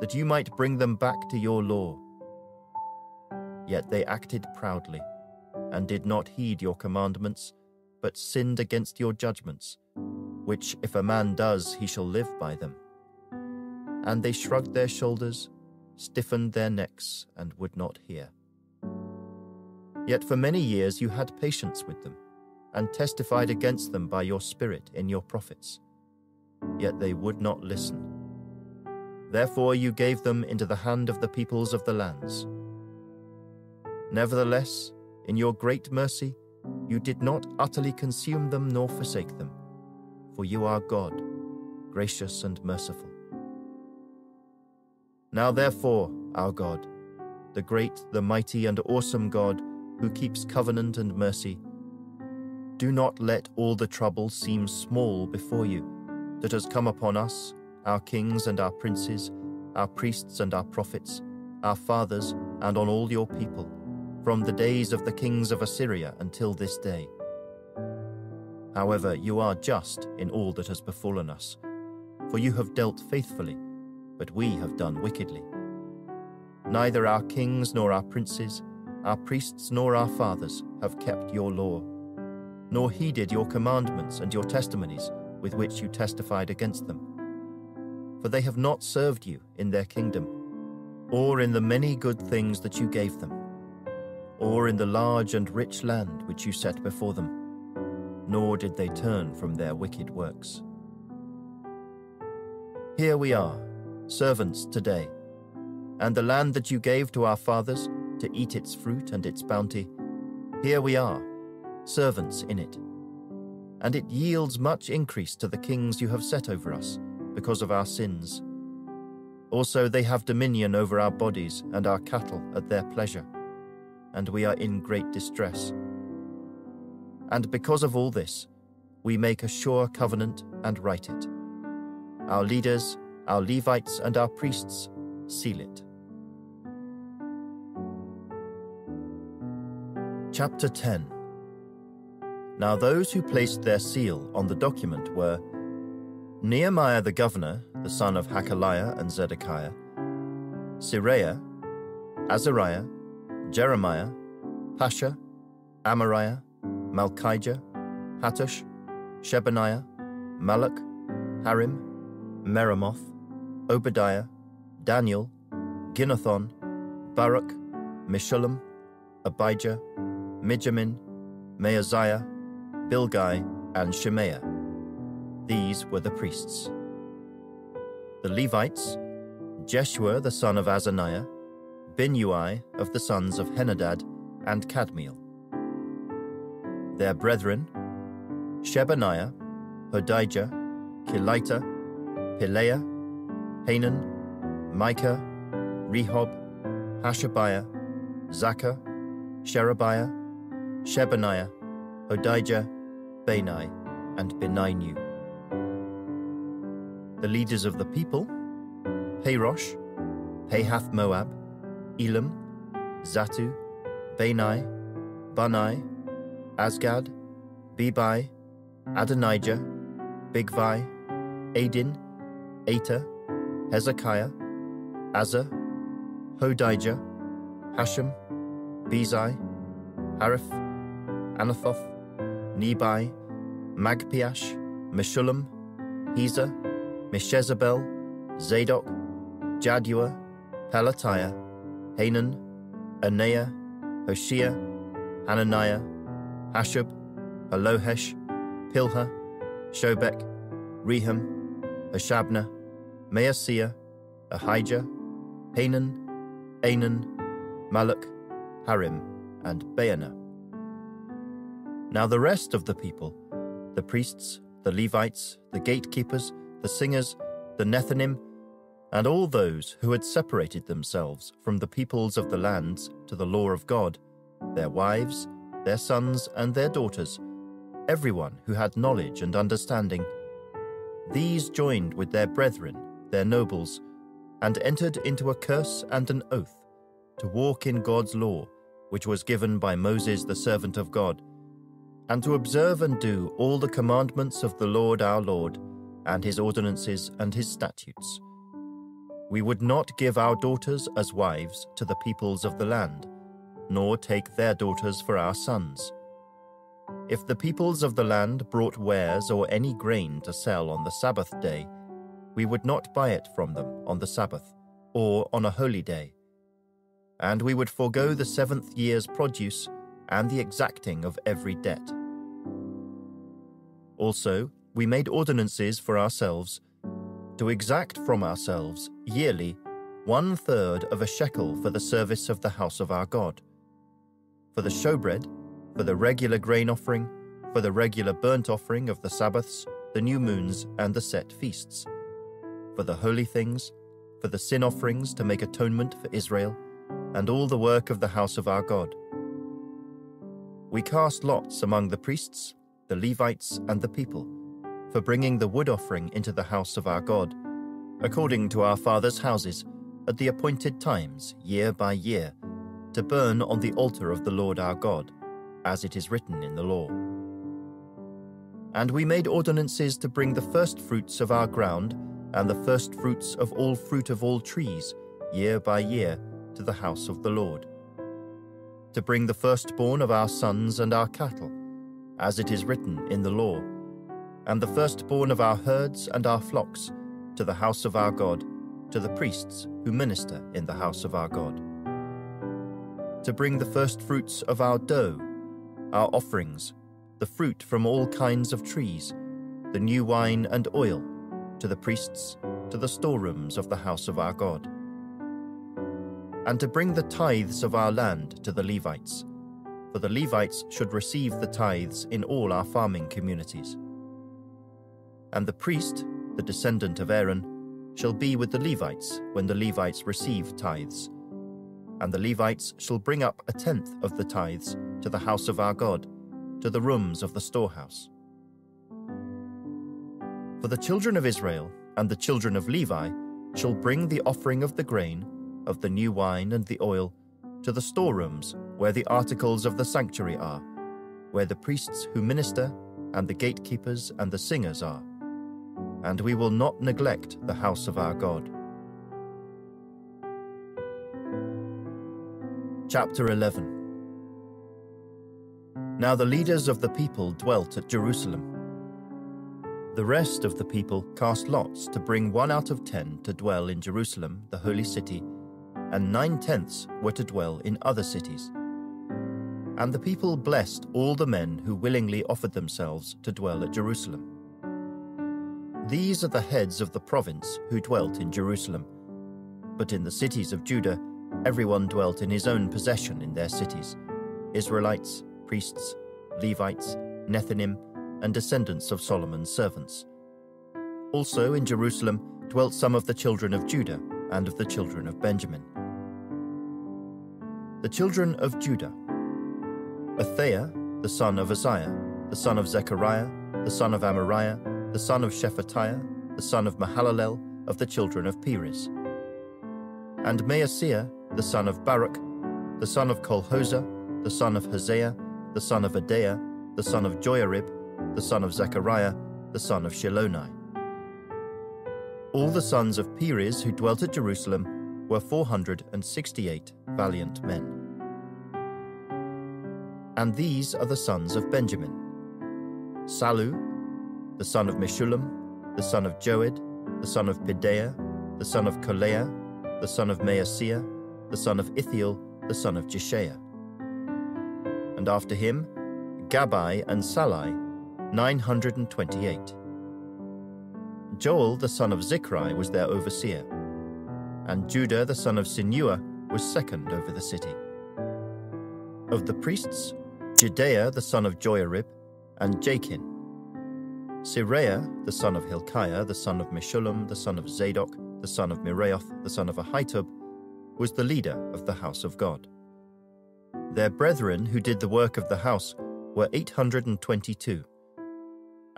that you might bring them back to your law. Yet they acted proudly, and did not heed your commandments, but sinned against your judgments, which if a man does, he shall live by them. And they shrugged their shoulders, stiffened their necks, and would not hear. Yet for many years you had patience with them, and testified against them by your Spirit in your prophets. Yet they would not listen. Therefore you gave them into the hand of the peoples of the lands. Nevertheless, in your great mercy, you did not utterly consume them nor forsake them, for you are God, gracious and merciful. Now therefore, our God, the great, the mighty, and awesome God, who keeps covenant and mercy, do not let all the trouble seem small before you that has come upon us, our kings and our princes, our priests and our prophets, our fathers, and on all your people, from the days of the kings of Assyria until this day. However, you are just in all that has befallen us, for you have dealt faithfully, but we have done wickedly. Neither our kings nor our princes, our priests nor our fathers have kept your law, nor heeded your commandments and your testimonies with which you testified against them. For they have not served you in their kingdom, or in the many good things that you gave them, or in the large and rich land which you set before them, nor did they turn from their wicked works. Here we are, servants today, and the land that you gave to our fathers, to eat its fruit and its bounty, here we are, servants in it. And it yields much increase to the kings you have set over us, because of our sins. Also, they have dominion over our bodies and our cattle at their pleasure, and we are in great distress. And because of all this, we make a sure covenant and write it. Our leaders, our Levites, and our priests seal it. Chapter 10 Now those who placed their seal on the document were Nehemiah the governor, the son of Hacaliah and Zedekiah, Seraiah, Azariah, Jeremiah, Pashhur, Amariah, Malchijah, Hattush, Shebaniah, Malluch, Harim, Meremoth, Obadiah, Daniel, Ginnethon, Baruch, Meshullam, Abijah, Mijamin, Maaziah, Bilgai, and Shemaiah. These were the priests. The Levites, Jeshua the son of Azaniah, Binnui of the sons of Henadad, and Kadmiel. Their brethren, Shebaniah, Hodijah, Kelita, Pelaiah, Hanan, Micah, Rehob, Hashabiah, Zaccur, Sherebiah, Shebaniah, Hodijah, Bani, and Beninu. The leaders of the people, Parosh, Pahath Moab, Elam, Zattu, Bani, Bunni, Azgad, Bebai, Adonijah, Bigvai, Adin, Ater, Hezekiah, Azzur, Hodijah, Hashum, Bezai, Hariph, Anathoth, Nebai, Magpiash, Meshullam, Hezir, Meshezabel, Zadok, Jaddua, Pelatiah, Hanan, Anaiah, Hoshea, Hananiah, Hasshub, Hallohesh, Pilha, Shobek, Rehum, Hashabnah, Maaseiah, Ahijah, Hanan, Anan, Malluch, Harim, and Baanah. Now the rest of the people, the priests, the Levites, the gatekeepers, the singers, the Nethinim, and all those who had separated themselves from the peoples of the lands to the law of God, their wives, their sons, and their daughters, everyone who had knowledge and understanding, these joined with their brethren, their nobles, and entered into a curse and an oath to walk in God's law, which was given by Moses the servant of God, and to observe and do all the commandments of the Lord our Lord, and his ordinances and his statutes. We would not give our daughters as wives to the peoples of the land, nor take their daughters for our sons. If the peoples of the land brought wares or any grain to sell on the Sabbath day, we would not buy it from them on the Sabbath, or on a holy day. And we would forego the seventh year's produce and the exacting of every debt. Also, we made ordinances for ourselves to exact from ourselves yearly one third of a shekel for the service of the house of our God. For the showbread, for the regular grain offering, for the regular burnt offering of the Sabbaths, the new moons, and the set feasts, for the holy things, for the sin offerings to make atonement for Israel, and all the work of the house of our God. We cast lots among the priests, the Levites, and the people, for bringing the wood offering into the house of our God, according to our fathers' houses, at the appointed times, year by year, to burn on the altar of the Lord our God, as it is written in the law. And we made ordinances to bring the first fruits of our ground and the first fruits of all fruit of all trees, year by year, to the house of the Lord. To bring the firstborn of our sons and our cattle, as it is written in the law, and the firstborn of our herds and our flocks, to the house of our God, to the priests who minister in the house of our God. To bring the firstfruits of our dough, our offerings, the fruit from all kinds of trees, the new wine and oil, to the priests, to the storerooms of the house of our God. And to bring the tithes of our land to the Levites, for the Levites should receive the tithes in all our farming communities. And the priest, the descendant of Aaron, shall be with the Levites when the Levites receive tithes. And the Levites shall bring up a tenth of the tithes to the house of our God, to the rooms of the storehouse. For the children of Israel and the children of Levi shall bring the offering of the grain, of the new wine and the oil, to the storerooms where the articles of the sanctuary are, where the priests who minister, and the gatekeepers and the singers are. And we will not neglect the house of our God. Chapter 11 Now the leaders of the people dwelt at Jerusalem the rest of the people cast lots to bring one out of ten to dwell in Jerusalem, the holy city, and nine tenths were to dwell in other cities. And the people blessed all the men who willingly offered themselves to dwell at Jerusalem. These are the heads of the province who dwelt in Jerusalem. But in the cities of Judah, everyone dwelt in his own possession in their cities Israelites, priests, Levites, Nethinim, and descendants of Solomon's servants. Also in Jerusalem dwelt some of the children of Judah and of the children of Benjamin. The children of Judah Athaiah, the son of Uzziah, the son of Zechariah, the son of Amariah, the son of Shephatiah, the son of Mahalalel, of the children of Perez. And Maaseiah, the son of Baruch, the son of Colhozeh, the son of Hosea, the son of Adaiah, the son of Joiarib, the son of Zechariah, the son of Shiloni. All the sons of Perez who dwelt at Jerusalem were 468 valiant men. And these are the sons of Benjamin Sallu, the son of Meshullam, the son of Joed, the son of Pedaiah, the son of Kolaiah, the son of Maaseiah, the son of Ithiel, the son of Jeshaiah. And after him, Gabbai and Sallai, 928. Joel the son of Zichri was their overseer, and Judah the son of Senuah was second over the city. Of the priests, Jedaiah the son of Joiarib, and Jachin. Seraiah the son of Hilkiah, the son of Meshullam, the son of Zadok, the son of Meraioth, the son of Ahitub, was the leader of the house of God. Their brethren who did the work of the house were 822.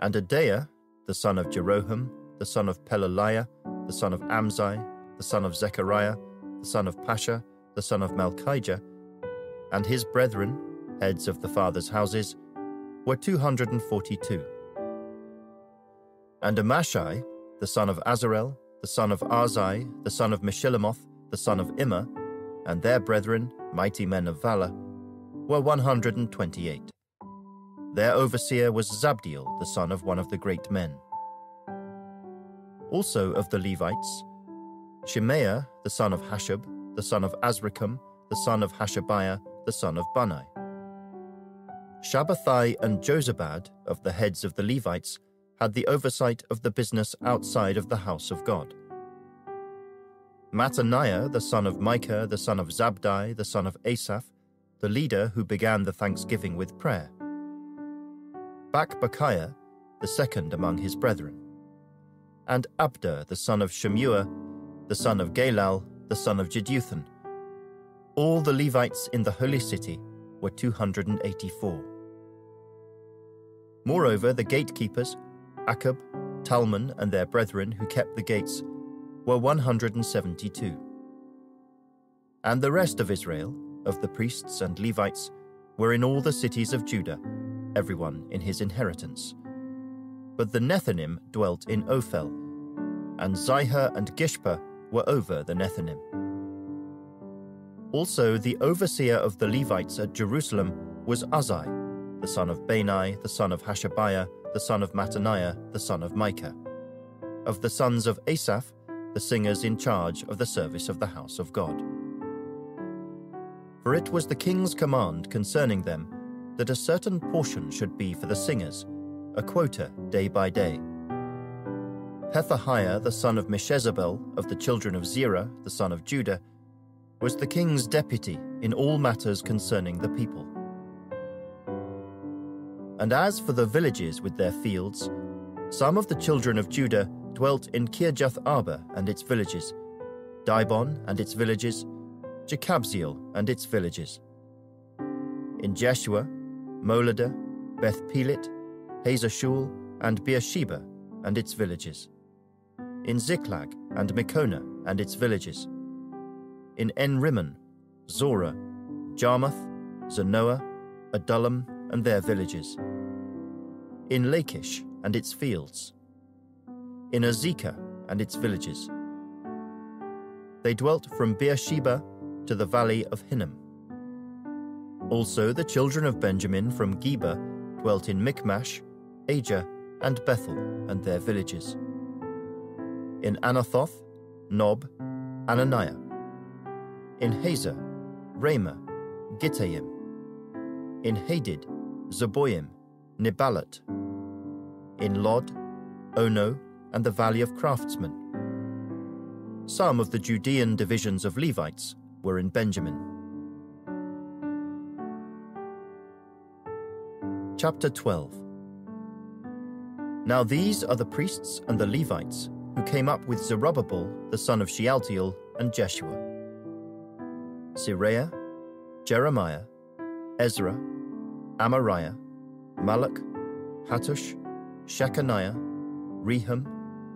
And Adaiah, the son of Jeroham, the son of Pelaliah, the son of Amzi, the son of Zechariah, the son of Pashhur, the son of Malchijah, and his brethren, heads of the fathers' houses, were 242. And Amashai, the son of Azarel, the son of Ahzai, the son of Meshillemoth, the son of Immer, and their brethren, mighty men of valor, were 128. Their overseer was Zabdiel, the son of one of the great men. Also of the Levites, Shemaiah, the son of Hasshub, the son of Azrikam, the son of Hashabiah, the son of Bunni. Shabbethai and Jozabad, of the heads of the Levites, had the oversight of the business outside of the house of God. Mattaniah, the son of Micah, the son of Zabdi, the son of Asaph, the leader who began the thanksgiving with prayer. Bakbukiah, the second among his brethren. And Abda, the son of Shammua, the son of Galal, the son of Jeduthun. All the Levites in the holy city were 284. Moreover, the gatekeepers, Akkub, Talmon, and their brethren who kept the gates, were 172. And the rest of Israel, of the priests and Levites, were in all the cities of Judah, everyone in his inheritance. But the Nethinim dwelt in Ophel, and Ziha and Gishpa were over the Nethinim. Also, the overseer of the Levites at Jerusalem was Azai, the son of Bani, the son of Hashabiah, the son of Mattaniah, the son of Micah. Of the sons of Asaph, the singers in charge of the service of the house of God. For it was the king's command concerning them that a certain portion should be for the singers, a quota day by day. Pethahiah, the son of Meshezabel, of the children of Zerah, the son of Judah, was the king's deputy in all matters concerning the people. And as for the villages with their fields, some of the children of Judah dwelt in Kirjath Arba and its villages, Dibon and its villages, Jekabzeel and its villages. In Jeshua, Moladah, Beth Pelet, Hazar and Beersheba and its villages. In Ziklag and Meconah and its villages. In En Rimmon, Zorah, Jarmuth, Zanoah, Adullam and their villages. In Lachish and its fields in Azekah and its villages. They dwelt from Beersheba to the valley of Hinnom. Also the children of Benjamin from Geba dwelt in Michmash, Aija, and Bethel and their villages. In Anathoth, Nob, Ananiah. In Hazor, Ramah, Gittaim. In Hadid, Zeboim, Neballat. In Lod, Ono, and the Valley of Craftsmen. Some of the Judean divisions of Levites were in Benjamin. Chapter 12 Now these are the priests and the Levites who came up with Zerubbabel, the son of Shealtiel, and Jeshua. Seraiah, Jeremiah, Ezra, Amariah, Malluch, Hattush, Shechaniah, Rehum,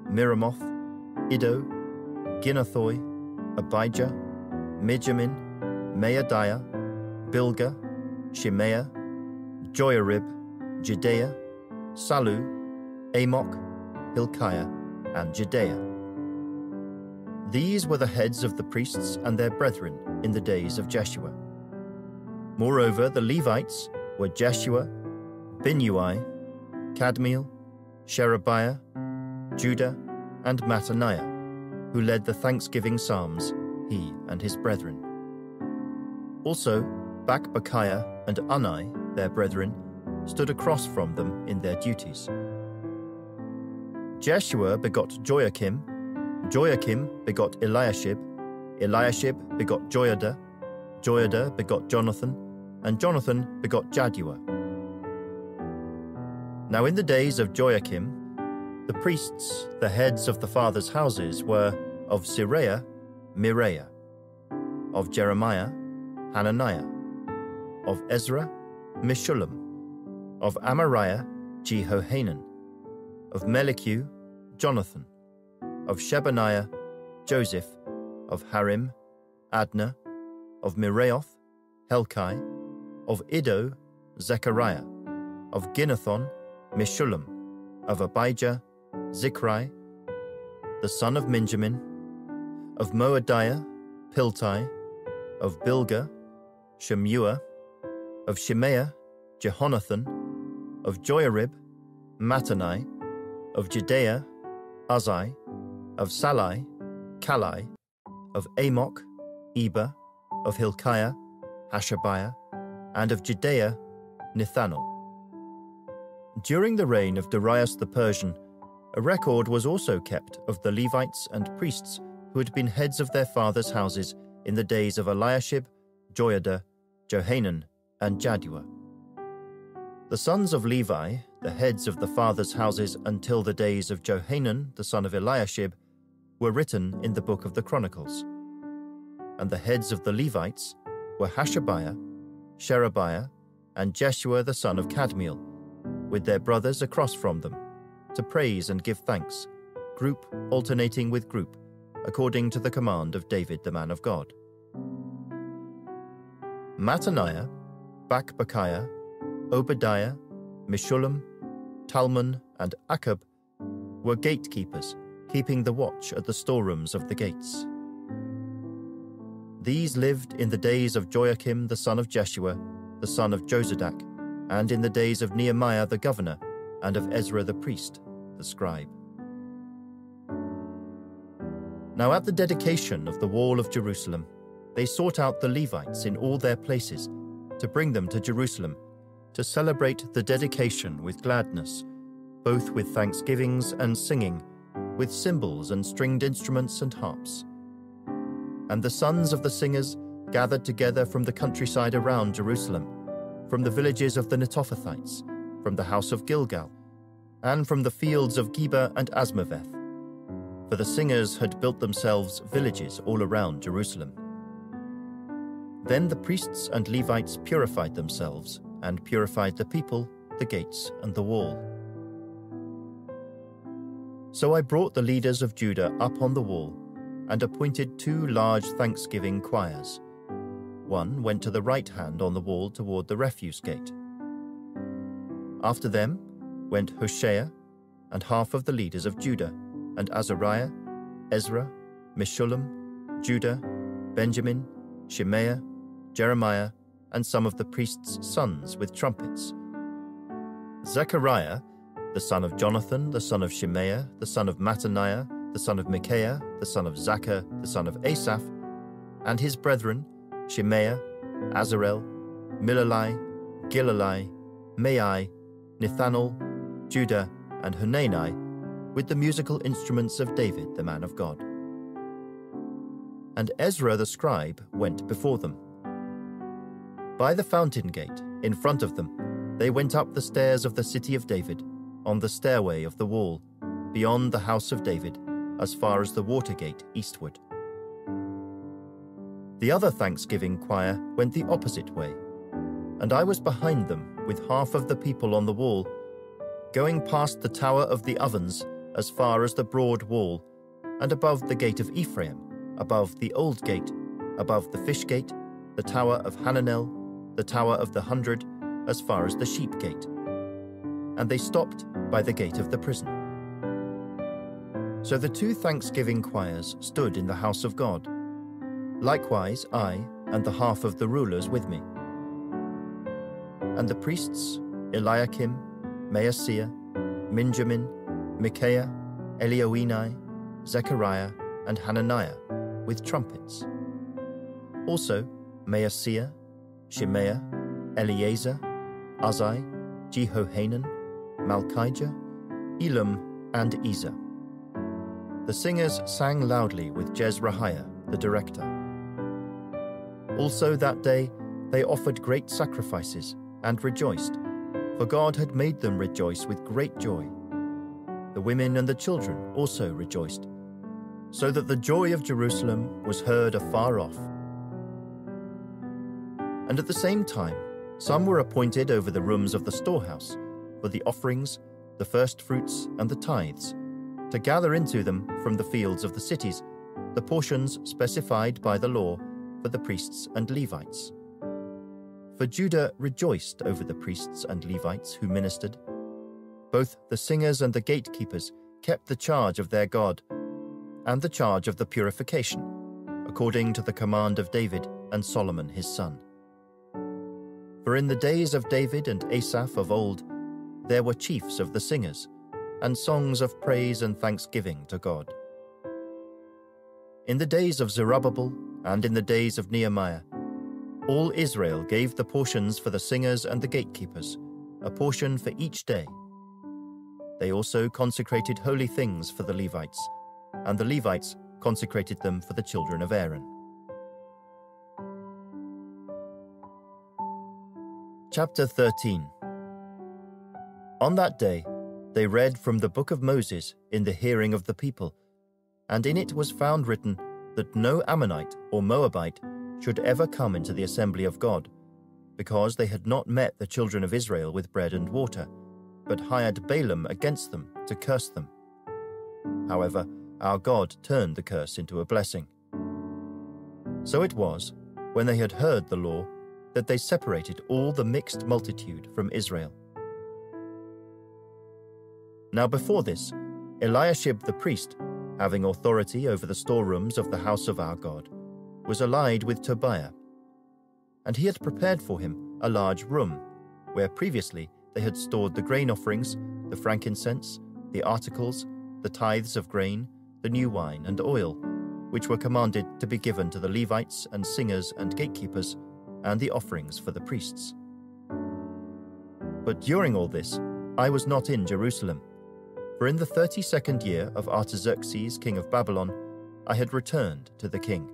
Meremoth, Iddo, Ginnethoi, Abijah, Mijamin, Maadiah, Bilgah, Shemaiah, Joiarib, Jedaiah, Sallu, Amok, Hilkiah, and Jedaiah. These were the heads of the priests and their brethren in the days of Jeshua. Moreover, the Levites were Jeshua, Binnui, Kadmiel, Sherebiah, Judah, and Mattaniah, who led the thanksgiving psalms, he and his brethren. Also, Bakbukiah and Unni, their brethren, stood across from them in their duties. Jeshua begot Joiakim, Joiakim begot Eliashib, Eliashib begot Joiada, Joiada begot Jonathan, and Jonathan begot Jaddua. Now in the days of Joiakim, the priests, the heads of the fathers' houses, were of Seraiah, Meraiah, of Jeremiah, Hananiah, of Ezra, Meshullam, of Amariah, Jehohanan, of Melichu, Jonathan, of Shebaniah, Joseph, of Harim, Adna, of Meraioth, Helkai, of Iddo, Zechariah, of Ginnethon, Meshullam, of Abijah, Zichri, the son of Minjamin, of Moadiah, Piltai, of Bilgah, Shammua, of Shemaiah, Jehonathan, of Joiarib, Mattenai, of Jedaiah, Uzzi, of Sallai, Kallai, of Amok, Eber, of Hilkiah, Hashabiah, and of Jedaiah, Nethanel. During the reign of Darius the Persian, a record was also kept of the Levites and priests who had been heads of their fathers' houses in the days of Eliashib, Joiada, Johanan, and Jaddua. The sons of Levi, the heads of the fathers' houses until the days of Johanan, the son of Eliashib, were written in the book of the Chronicles. And the heads of the Levites were Hashabiah, Sherebiah, and Jeshua the son of Kadmiel, with their brothers across from them, to praise and give thanks, group alternating with group, according to the command of David the man of God. Mattaniah, Bakbukiah, Obadiah, Meshullam, Talmon, and Akkub were gatekeepers, keeping the watch at the storerooms of the gates. These lived in the days of Joiakim the son of Jeshua, the son of Jozadak, and in the days of Nehemiah the governor, and of Ezra the priest, the scribe. Now at the dedication of the wall of Jerusalem, they sought out the Levites in all their places to bring them to Jerusalem to celebrate the dedication with gladness, both with thanksgivings and singing, with cymbals and stringed instruments and harps. And the sons of the singers gathered together from the countryside around Jerusalem, from the villages of the Netophathites, from the house of Gilgal, and from the fields of Geba and Asmaveth. For the singers had built themselves villages all around Jerusalem. Then the priests and Levites purified themselves and purified the people, the gates, and the wall. So I brought the leaders of Judah up on the wall and appointed two large thanksgiving choirs. One went to the right hand on the wall toward the refuse gate. After them went Hoshaiah and half of the leaders of Judah, and Azariah, Ezra, Meshullam, Judah, Benjamin, Shemaiah, Jeremiah, and some of the priests' sons with trumpets. Zechariah, the son of Jonathan, the son of Shemaiah, the son of Mattaniah, the son of Micaiah, the son of Zaccur, the son of Asaph, and his brethren, Shemaiah, Azarel, Milalai, Gilalai, Maai, Nethanel, Judah, and Hanani, with the musical instruments of David, the man of God. And Ezra the scribe went before them. By the fountain gate, in front of them, they went up the stairs of the city of David, on the stairway of the wall, beyond the house of David, as far as the water gate eastward. The other thanksgiving choir went the opposite way, and I was behind them with half of the people on the wall, going past the tower of the ovens as far as the broad wall, and above the gate of Ephraim, above the old gate, above the fish gate, the tower of Hananel, the Tower of the Hundred, as far as the Sheep Gate. And they stopped by the gate of the prison. So the two thanksgiving choirs stood in the house of God. Likewise, I and the half of the rulers with me. And the priests, Eliakim, Maaseiah, Minjamin, Micaiah, Elioenai, Zechariah, and Hananiah, with trumpets. Also, Maaseiah, Shemaiah, Eleazar, Uzzi, Jehohanan, Malchijah, Elam, and Ezer. The singers sang loudly with Jezrahiah, the director. Also that day they offered great sacrifices and rejoiced, for God had made them rejoice with great joy. The women and the children also rejoiced, so that the joy of Jerusalem was heard afar off. And at the same time, some were appointed over the rooms of the storehouse for the offerings, the firstfruits, and the tithes, to gather into them from the fields of the cities the portions specified by the law for the priests and Levites. For Judah rejoiced over the priests and Levites who ministered. Both the singers and the gatekeepers kept the charge of their God and the charge of the purification, according to the command of David and Solomon his son. For in the days of David and Asaph of old, there were chiefs of the singers, and songs of praise and thanksgiving to God. In the days of Zerubbabel and in the days of Nehemiah, all Israel gave the portions for the singers and the gatekeepers, a portion for each day. They also consecrated holy things for the Levites, and the Levites consecrated them for the children of Aaron. Chapter 13 On that day, they read from the book of Moses in the hearing of the people, and in it was found written that no Ammonite or Moabite should ever come into the assembly of God, because they had not met the children of Israel with bread and water, but hired Balaam against them to curse them. However, our God turned the curse into a blessing. So it was, when they had heard the law, that they separated all the mixed multitude from Israel. Now before this, Eliashib the priest having authority over the storerooms of the house of our God, was allied with Tobiah. And he had prepared for him a large room, where previously they had stored the grain offerings, the frankincense, the articles, the tithes of grain, the new wine and oil, which were commanded to be given to the Levites and singers and gatekeepers, and the offerings for the priests. But during all this, I was not in Jerusalem for in the thirty second year of Artaxerxes, king of Babylon, I had returned to the king.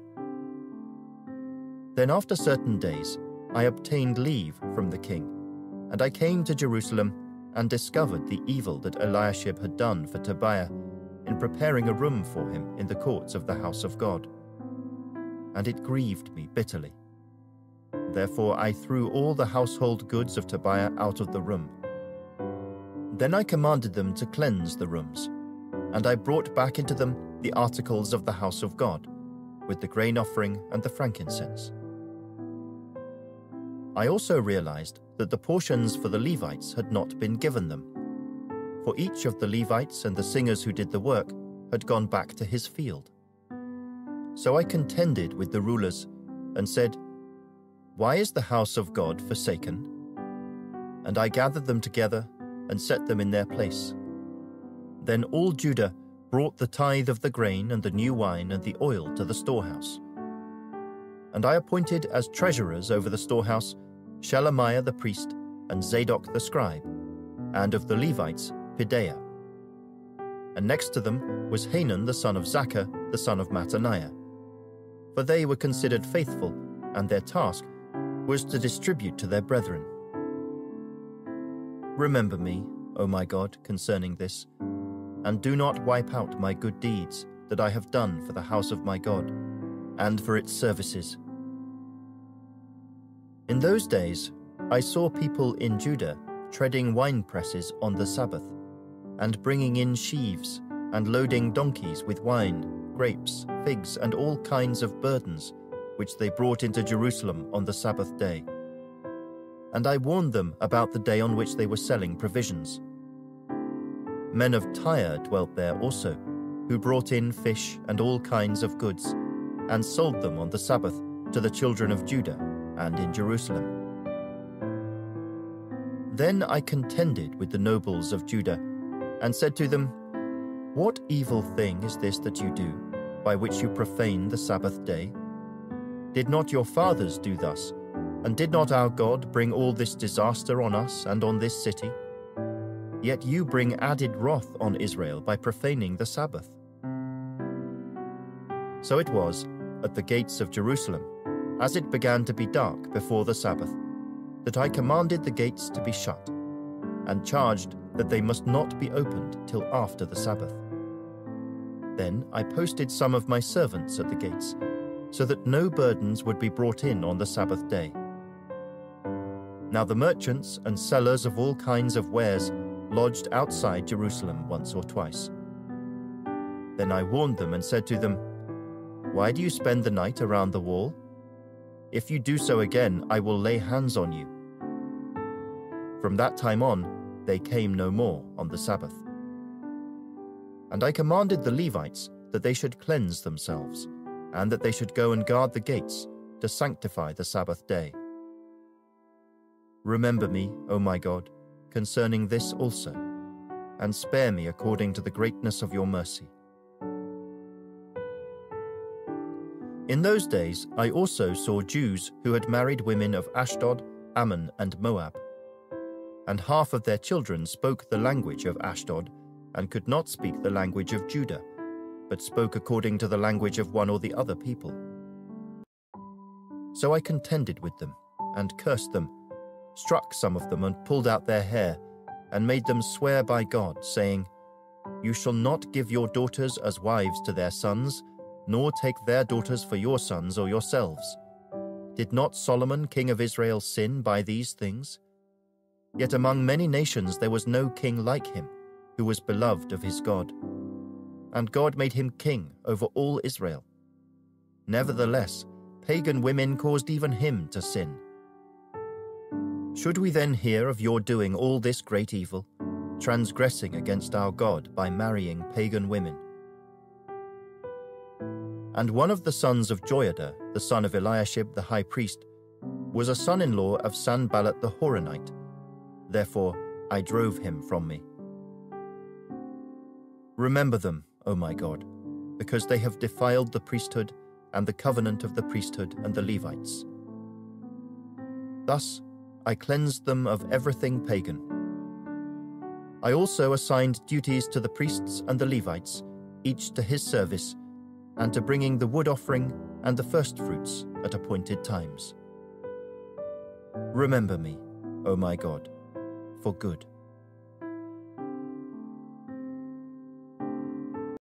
Then after certain days, I obtained leave from the king, and I came to Jerusalem and discovered the evil that Eliashib had done for Tobiah in preparing a room for him in the courts of the house of God. And it grieved me bitterly. Therefore I threw all the household goods of Tobiah out of the room then I commanded them to cleanse the rooms, and I brought back into them the articles of the house of God, with the grain offering and the frankincense. I also realized that the portions for the Levites had not been given them, for each of the Levites and the singers who did the work had gone back to his field. So I contended with the rulers and said, Why is the house of God forsaken? And I gathered them together and set them in their place. Then all Judah brought the tithe of the grain and the new wine and the oil to the storehouse. And I appointed as treasurers over the storehouse Shelemiah the priest and Zadok the scribe, and of the Levites Pedaiah. And next to them was Hanan the son of Zaccur, the son of Mattaniah. For they were considered faithful, and their task was to distribute to their brethren. Remember me, O my God, concerning this, and do not wipe out my good deeds that I have done for the house of my God, and for its services. In those days, I saw people in Judah treading wine presses on the Sabbath, and bringing in sheaves, and loading donkeys with wine, grapes, figs, and all kinds of burdens, which they brought into Jerusalem on the Sabbath day. And I warned them about the day on which they were selling provisions. Men of Tyre dwelt there also, who brought in fish and all kinds of goods, and sold them on the Sabbath to the children of Judah and in Jerusalem. Then I contended with the nobles of Judah, and said to them, What evil thing is this that you do, by which you profane the Sabbath day? Did not your fathers do thus? And did not our God bring all this disaster on us and on this city? Yet you bring added wrath on Israel by profaning the Sabbath. So it was at the gates of Jerusalem, as it began to be dark before the Sabbath, that I commanded the gates to be shut, and charged that they must not be opened till after the Sabbath. Then I posted some of my servants at the gates, so that no burdens would be brought in on the Sabbath day. Now the merchants and sellers of all kinds of wares lodged outside Jerusalem once or twice. Then I warned them and said to them, Why do you spend the night around the wall? If you do so again, I will lay hands on you. From that time on, they came no more on the Sabbath. And I commanded the Levites that they should cleanse themselves, and that they should go and guard the gates to sanctify the Sabbath day. Remember me, O my God, concerning this also, and spare me according to the greatness of your mercy. In those days I also saw Jews who had married women of Ashdod, Ammon, and Moab. And half of their children spoke the language of Ashdod, and could not speak the language of Judah, but spoke according to the language of one or the other people. So I contended with them, and cursed them, struck some of them, and pulled out their hair, and made them swear by God, saying, You shall not give your daughters as wives to their sons, nor take their daughters for your sons or yourselves. Did not Solomon, king of Israel, sin by these things? Yet among many nations there was no king like him, who was beloved of his God. And God made him king over all Israel. Nevertheless, pagan women caused even him to sin. Should we then hear of your doing all this great evil, transgressing against our God by marrying pagan women? And one of the sons of Joiada, the son of Eliashib the high priest, was a son in law of Sanballat the Horonite. Therefore I drove him from me. Remember them, O my God, because they have defiled the priesthood and the covenant of the priesthood and the Levites. Thus I cleansed them of everything pagan. I also assigned duties to the priests and the Levites, each to his service and to bringing the wood offering and the firstfruits at appointed times. Remember me, O my God, for good.